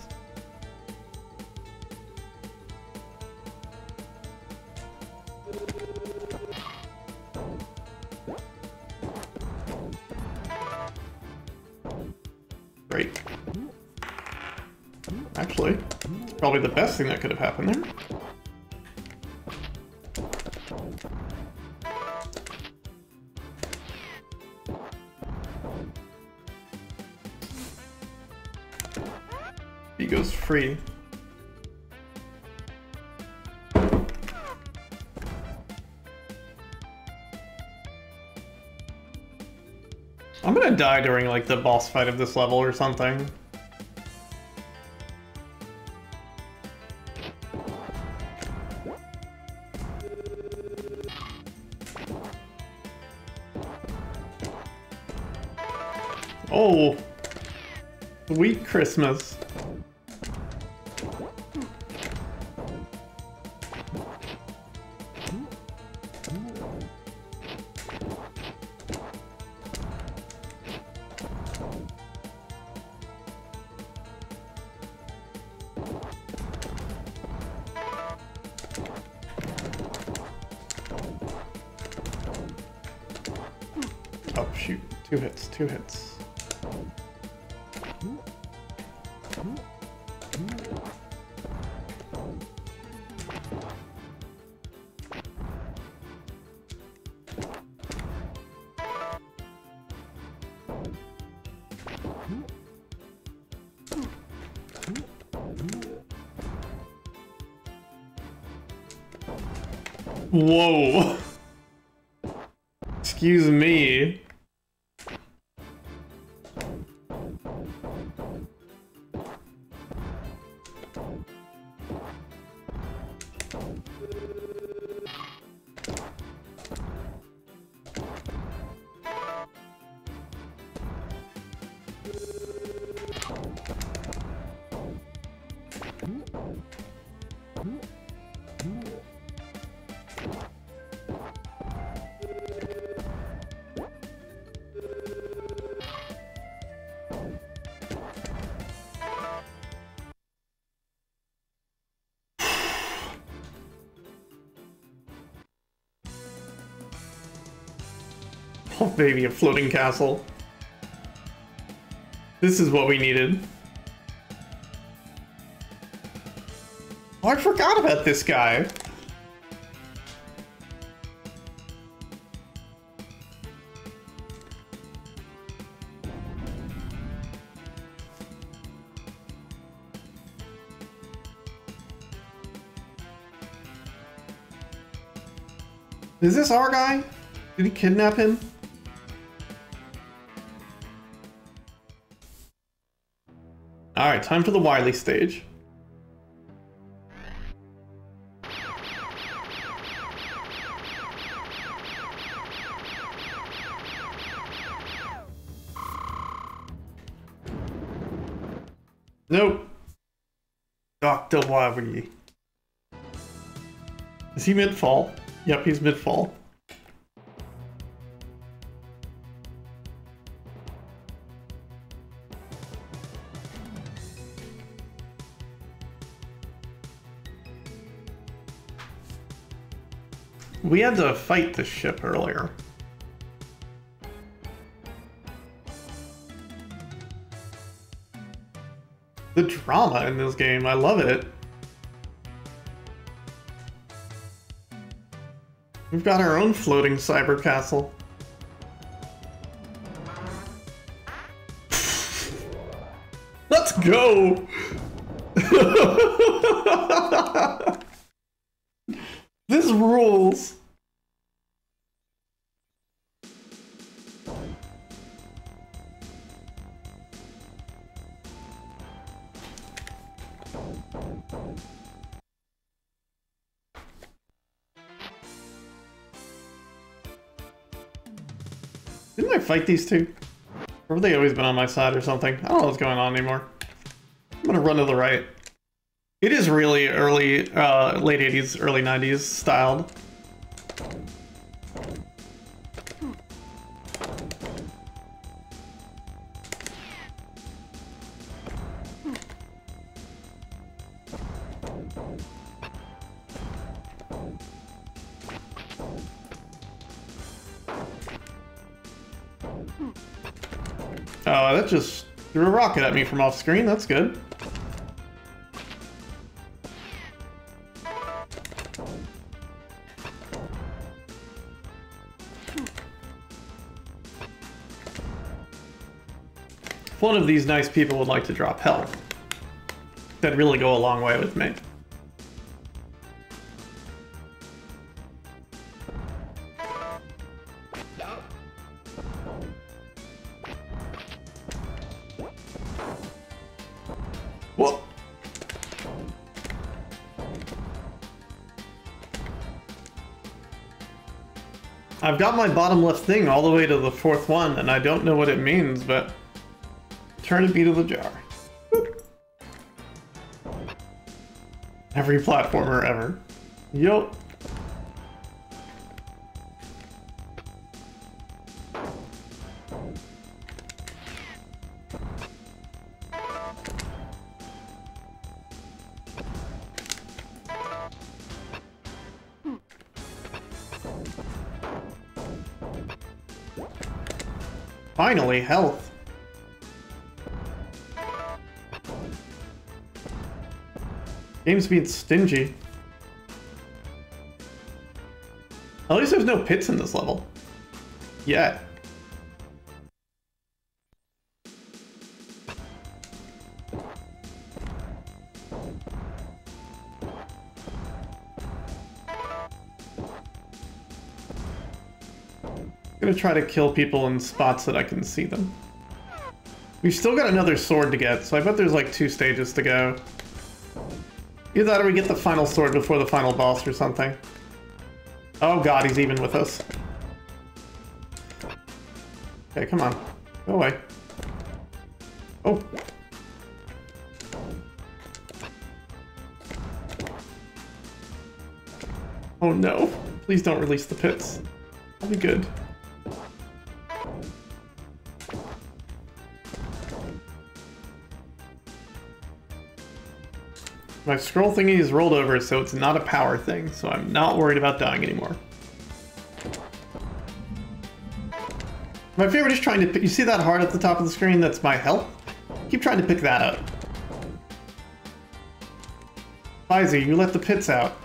Great. Actually, probably the best thing that could have happened there. Free. I'm gonna die during like the boss fight of this level or something. Oh, sweet Christmas. Two hits, two hits. Whoa. Baby, a floating castle. This is what we needed. Oh, I forgot about this guy. Is this our guy? Did he kidnap him? Time for the Wily stage. Nope. Dr. Wily. Is he mid-fall? Yep, he's mid-fall. Had to fight this ship earlier. The drama in this game, I love it. We've got our own floating cyber castle. Fight these two? Or have they always been on my side or something? I don't know what's going on anymore. I'm gonna run to the right. It is really early, uh, late 80s, early 90s styled. Rocket at me from off screen. That's good. One of these nice people would like to drop health, that'd really go a long way with me. I've got my bottom left thing all the way to the fourth one, and I don't know what it means, but turn a beat of the jar. Boop. Every platformer ever. Yup. Health. Game's being stingy. At least there's no pits in this level. Yet. Try to kill people in spots that I can see them. We've still got another sword to get, so I bet there's like two stages to go. Either that or we get the final sword before the final boss or something. Oh god, he's even with us. Okay, come on. Go away. Oh. Oh no. Please don't release the pits. I'll be good. My scroll thingy is rolled over, so it's not a power thing, so I'm not worried about dying anymore. My favorite is trying to... You see that heart at the top of the screen? That's my health? Keep trying to pick that up. Fizzy, you let the pits out.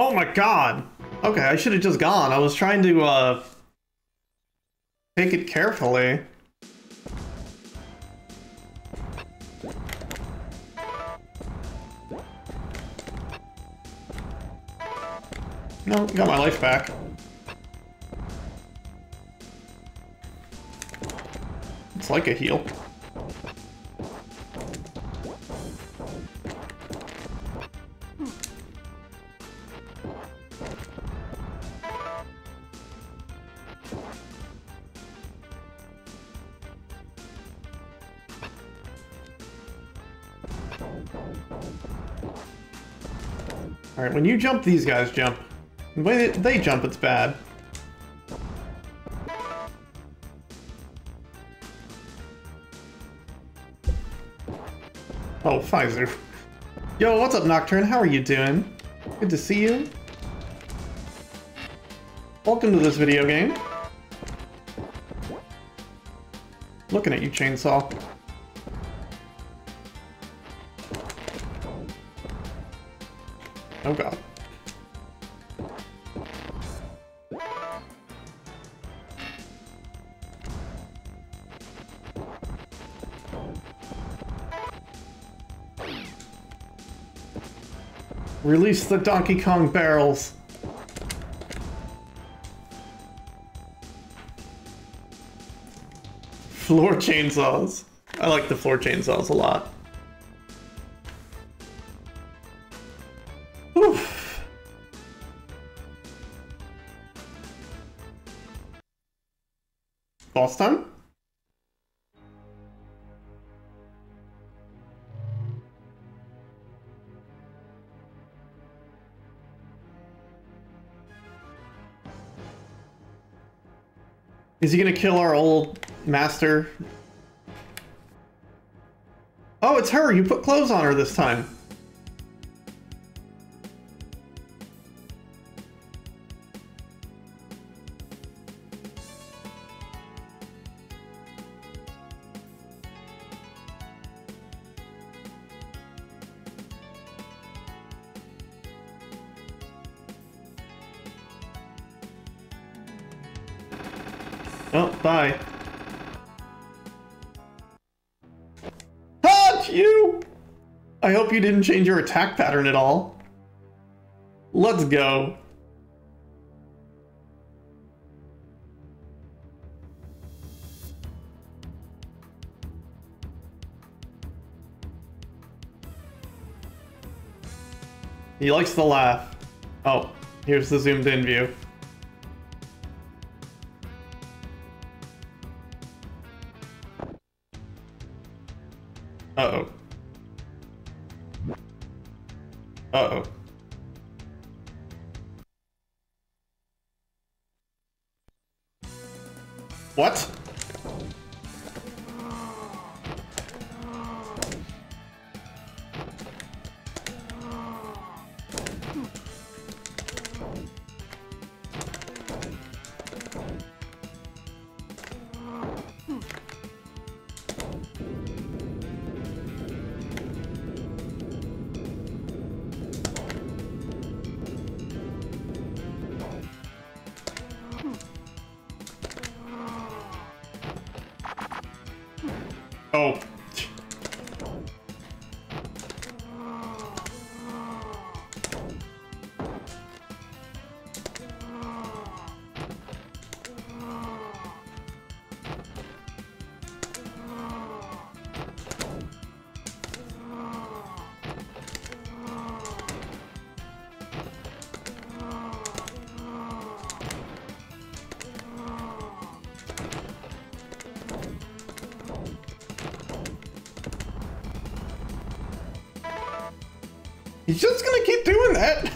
Oh my god! Okay, I should have just gone. I was trying to, uh... Take it carefully. No, got my life back. It's like a heal. Alright, when you jump, these guys jump. The way they, they jump, it's bad. Oh, Pfizer. Yo, what's up, Nocturne? How are you doing? Good to see you. Welcome to this video game. Looking at you, Chainsaw. Release the Donkey Kong barrels. Floor chainsaws. I like the floor chainsaws a lot. Is he gonna kill our old master? Oh, it's her! You put clothes on her this time. You didn't change your attack pattern at all. Let's go. He likes to laugh. Oh, here's the zoomed in view. Just gonna keep doing that.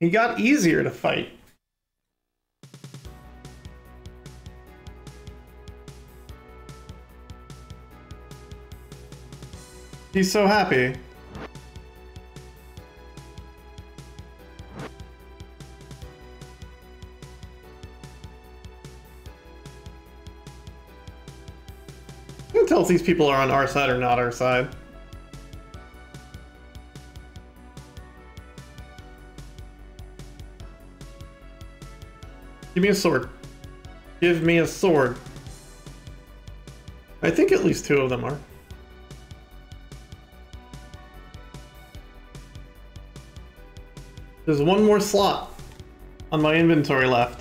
He got easier to fight. He's so happy. These people are on our side or not our side. Give me a sword. Give me a sword. I think at least two of them are. There's one more slot on my inventory left.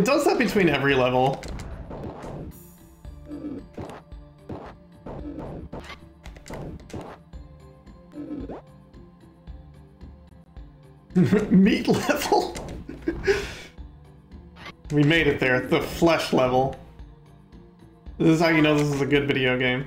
It does that between every level. Meat level? we made it there, the flesh level. This is how you know this is a good video game.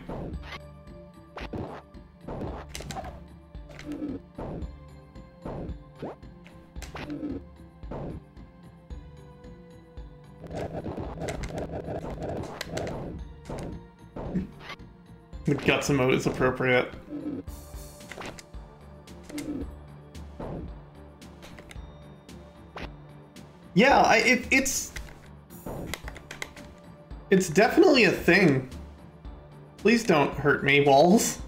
The guts emote is appropriate. Yeah, I, it, it's... It's definitely a thing. Please don't hurt me, walls.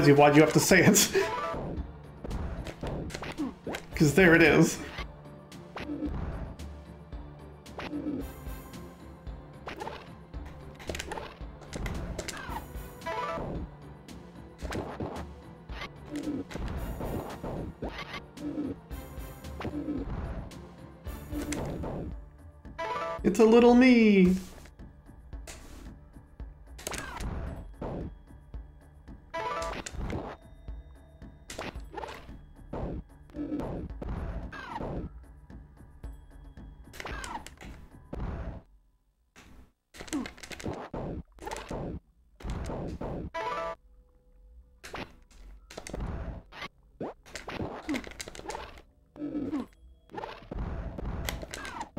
Fozzie, why'd you have to say it? Because there it is. It's a little me.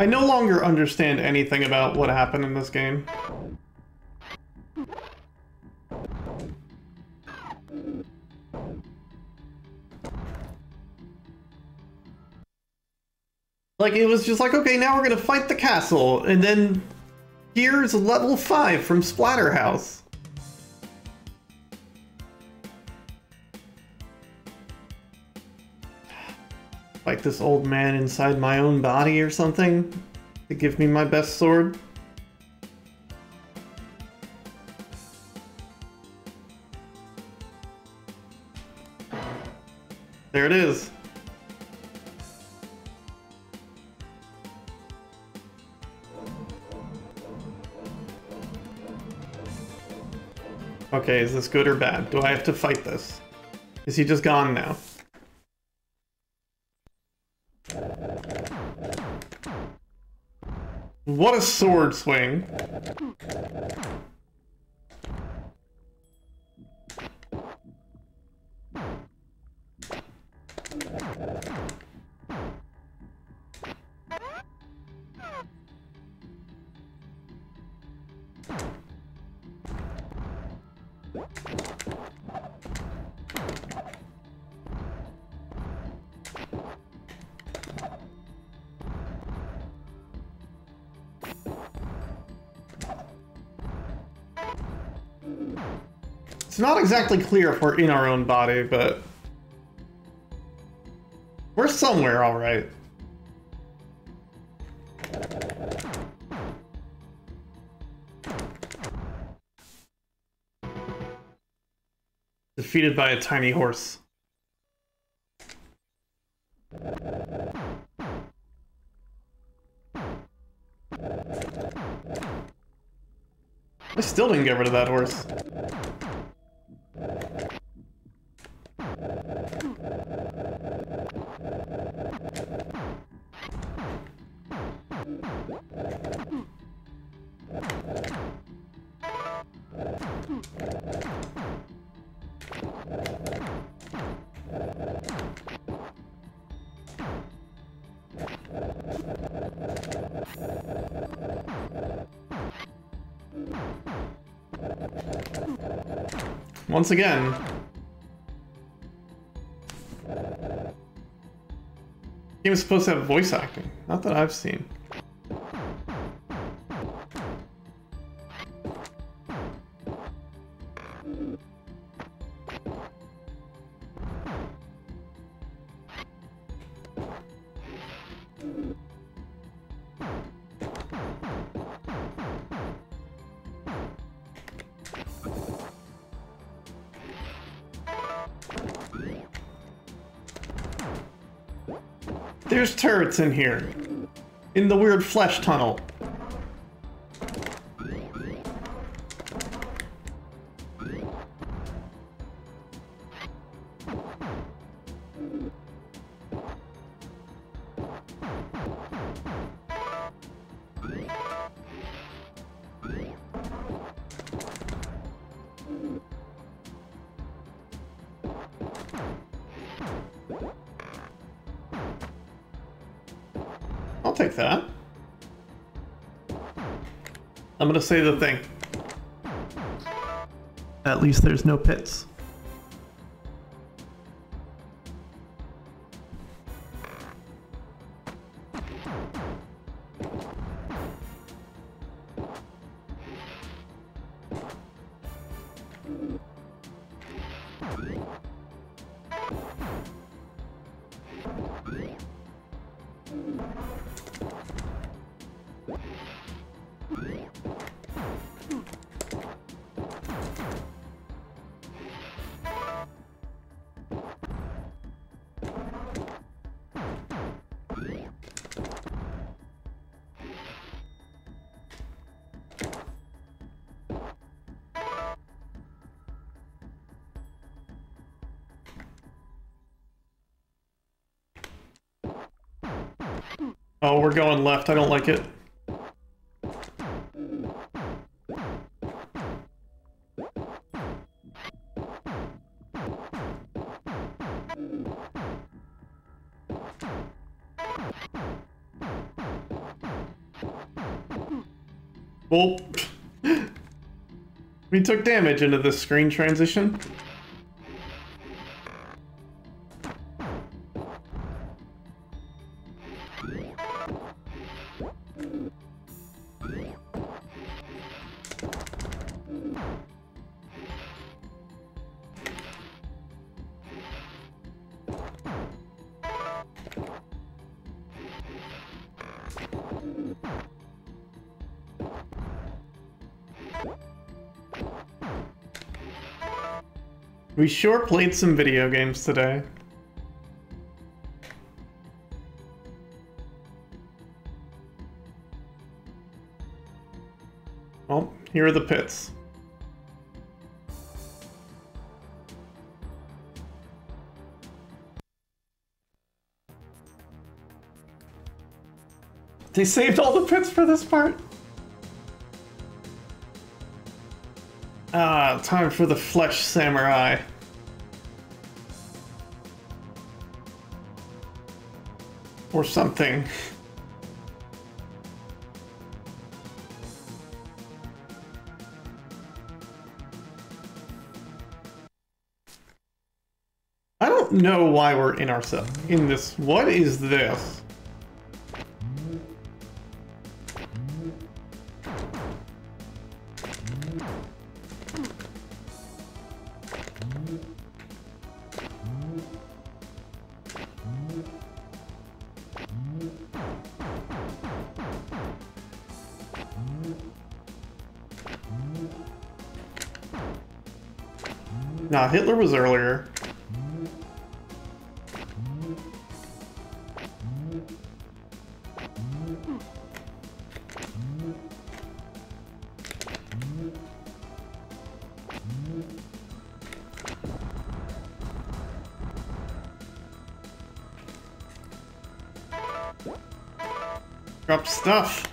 I no longer understand anything about what happened in this game. Like, it was just like, okay, now we're gonna fight the castle, and then here's level 5 from Splatterhouse. Fight this old man inside my own body or something to give me my best sword. There it is. Okay, is this good or bad? Do I have to fight this? Is he just gone now? What a sword swing. Not exactly clear if we're in our own body, but... We're somewhere, alright. Defeated by a tiny horse. I still didn't get rid of that horse. Once again. Game is supposed to have voice acting. Not that I've seen. Turrets in here. In the weird flesh tunnel. Say the thing. At least there's no pits. We're going left. I don't like it. Well, we took damage into this screen transition. We sure played some video games today. Well, here are the pits. They saved all the pits for this part? Ah, time for the flesh samurai. Or something. I don't know why we're in ourselves in this. What is this? Hitler was earlier. Drop stuff.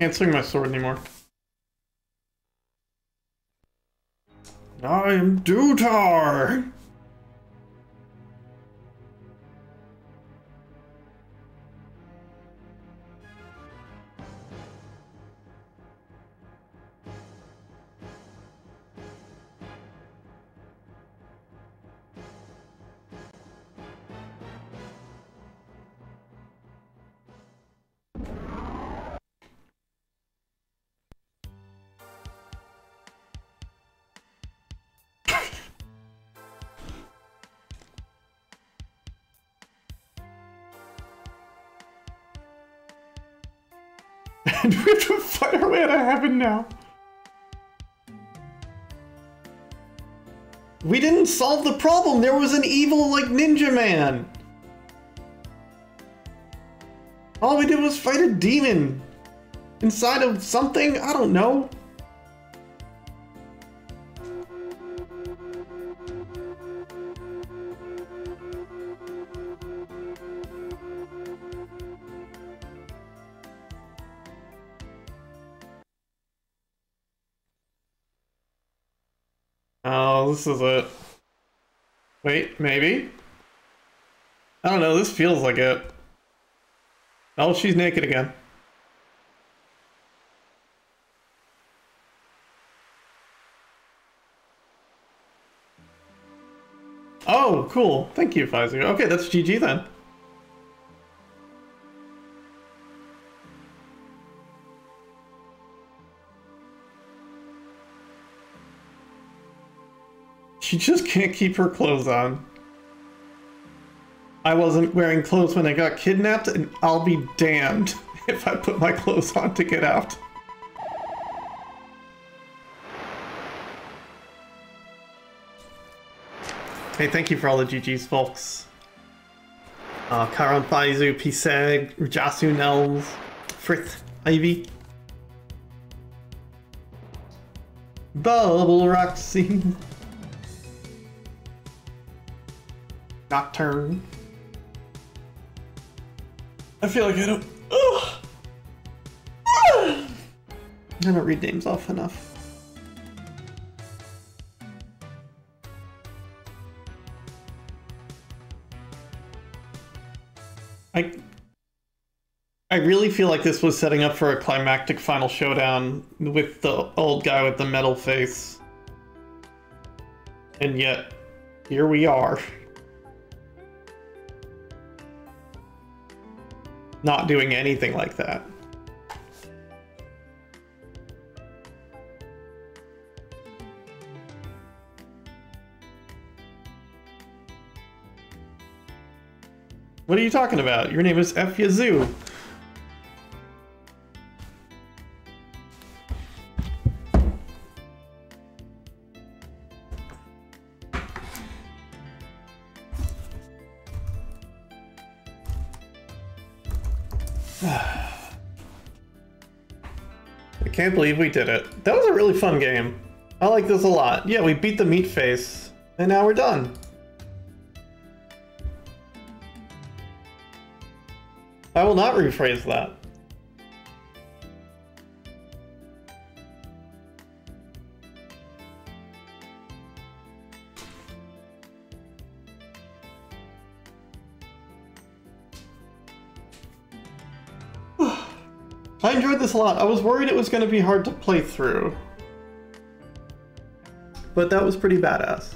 Can't swing my sword anymore. I am Dutar! Now. We didn't solve the problem. There was an evil, like, ninja man. All we did was fight a demon. Inside of something? I don't know. Is it. Wait, maybe? I don't know, this feels like it. Oh, she's naked again. Oh, cool. Thank you, Pfizer. Okay, that's GG then. She just can't keep her clothes on. I wasn't wearing clothes when I got kidnapped, and I'll be damned if I put my clothes on to get out. Hey, thank you for all the GG's, folks. Uh, Karan Faizu, Piseg, Rajasu Nels, Frith, Ivy. Bubble Roxy. Nocturne. I feel like I don't. Ugh. I don't read names off enough. I I really feel like this was setting up for a climactic final showdown with the old guy with the metal face. And yet, here we are. Not doing anything like that. What are you talking about? Your name is F Yazoo. Can't believe we did it. That was a really fun game. I like this a lot. Yeah, we beat the meat face, and now we're done. I will not rephrase that. This a lot. I was worried it was going to be hard to play through. But that was pretty badass.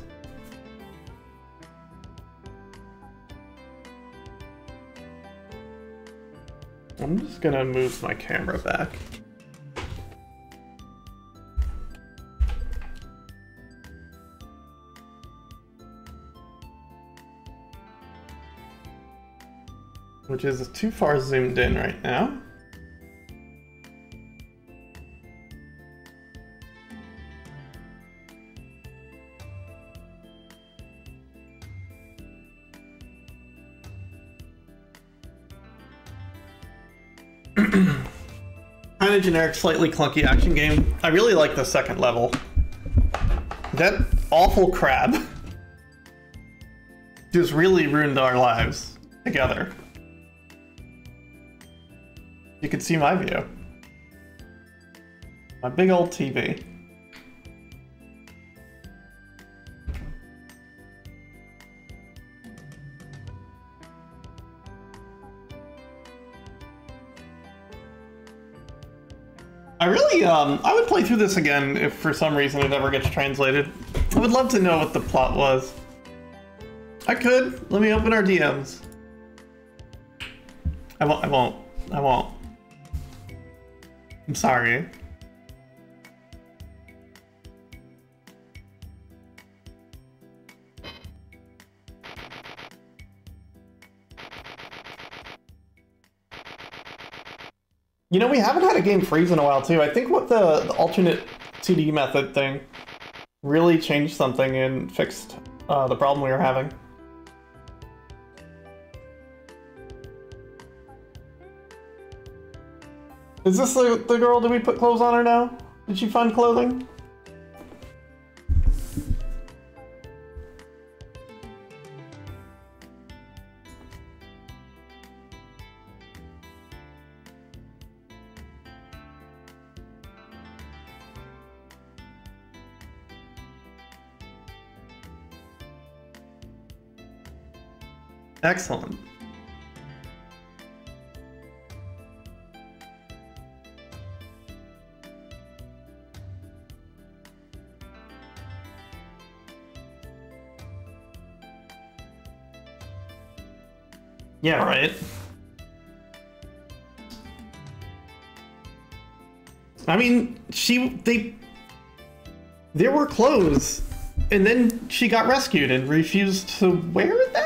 I'm just gonna move my camera back. Which is too far zoomed in right now. generic, slightly clunky action game. I really like the second level. That awful crab just really ruined our lives together. You can see my view. My big old TV. Um, I would play through this again if for some reason it ever gets translated. I would love to know what the plot was. I could. Let me open our DMs. I won't, I won't, I won't. I'm sorry. You know, we haven't had a game freeze in a while, too. I think what the, the alternate 2D method thing really changed something and fixed uh, the problem we were having. Is this the, the girl? Did we put clothes on her now? Did she find clothing? Excellent. Yeah, right. I mean, she they there were clothes, and then she got rescued and refused to wear them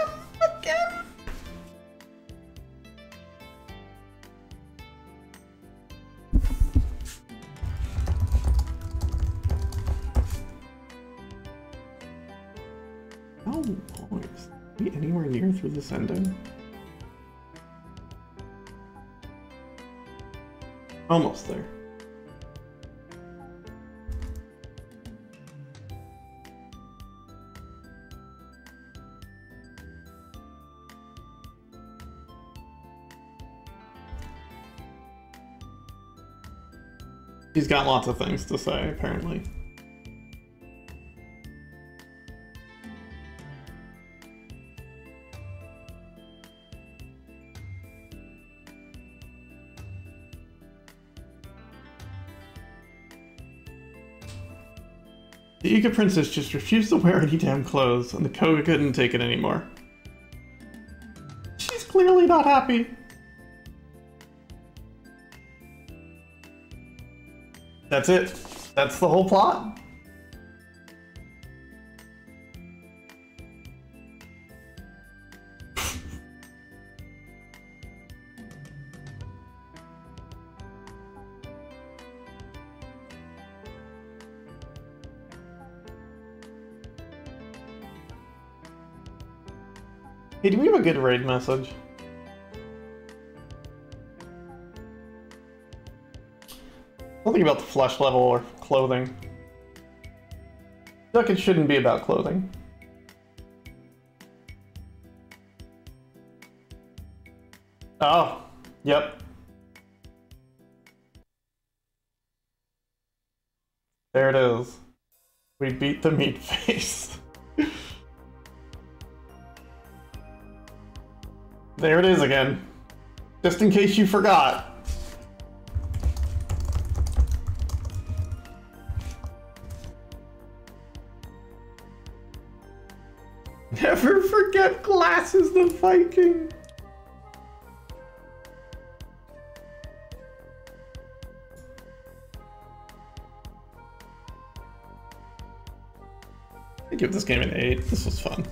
Almost there. He's got lots of things to say, apparently. Princess just refused to wear any damn clothes, and the Koga couldn't take it anymore. She's clearly not happy. That's it. That's the whole plot. Good raid message? Something about the flesh level or clothing. I like it shouldn't be about clothing. Oh, yep. There it is. We beat the meat face. There it is again. Just in case you forgot. Never forget glasses the Viking. I give this game an 8. This was fun.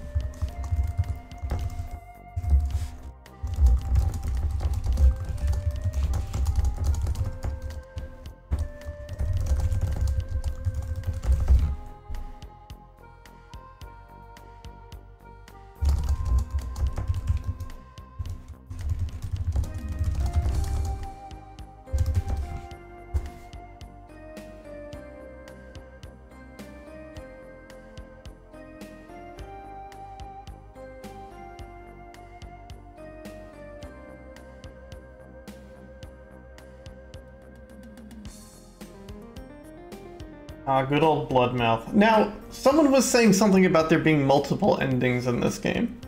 Good old Bloodmouth. Now, someone was saying something about there being multiple endings in this game.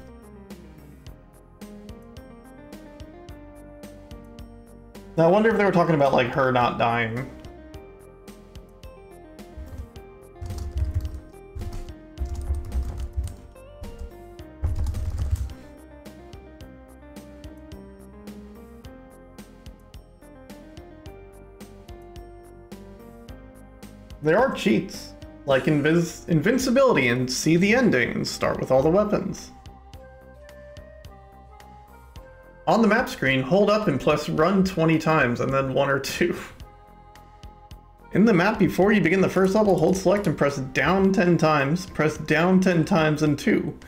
Now, I wonder if they were talking about, like, her not dying. There are cheats, like invis invincibility and see the ending and start with all the weapons. On the map screen, hold up and plus run 20 times and then one or two. In the map, before you begin the first level, hold select and press down 10 times, press down 10 times and 2.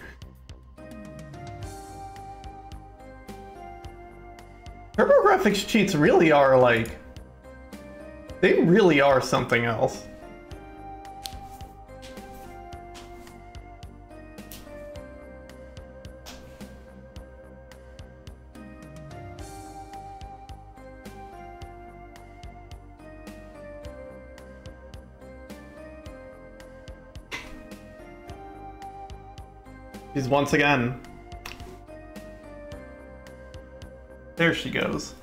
TurboGrafx cheats really are like... They really are something else. Once again. There she goes.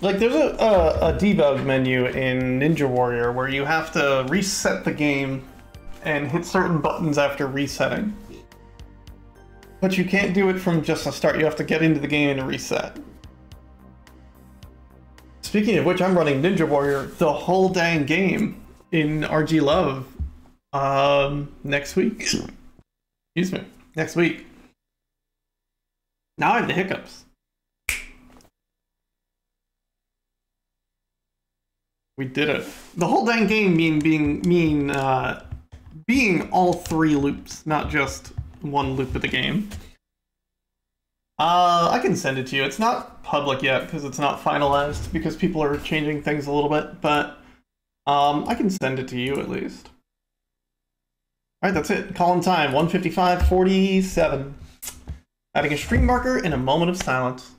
Like, there's a, a, a, debug menu in Ninja Warrior where you have to reset the game and hit certain buttons after resetting. But you can't do it from just a start, you have to get into the game and reset. Speaking of which, I'm running Ninja Warrior the whole dang game in RG Love um, next week. Excuse me. Next week. Now I have the hiccups. We did it. The whole dang game mean being mean uh, being all three loops, not just one loop of the game. Uh, I can send it to you. It's not public yet because it's not finalized because people are changing things a little bit, but um, I can send it to you at least. All right, that's it. Call in time, 155.47. Adding a stream marker in a moment of silence.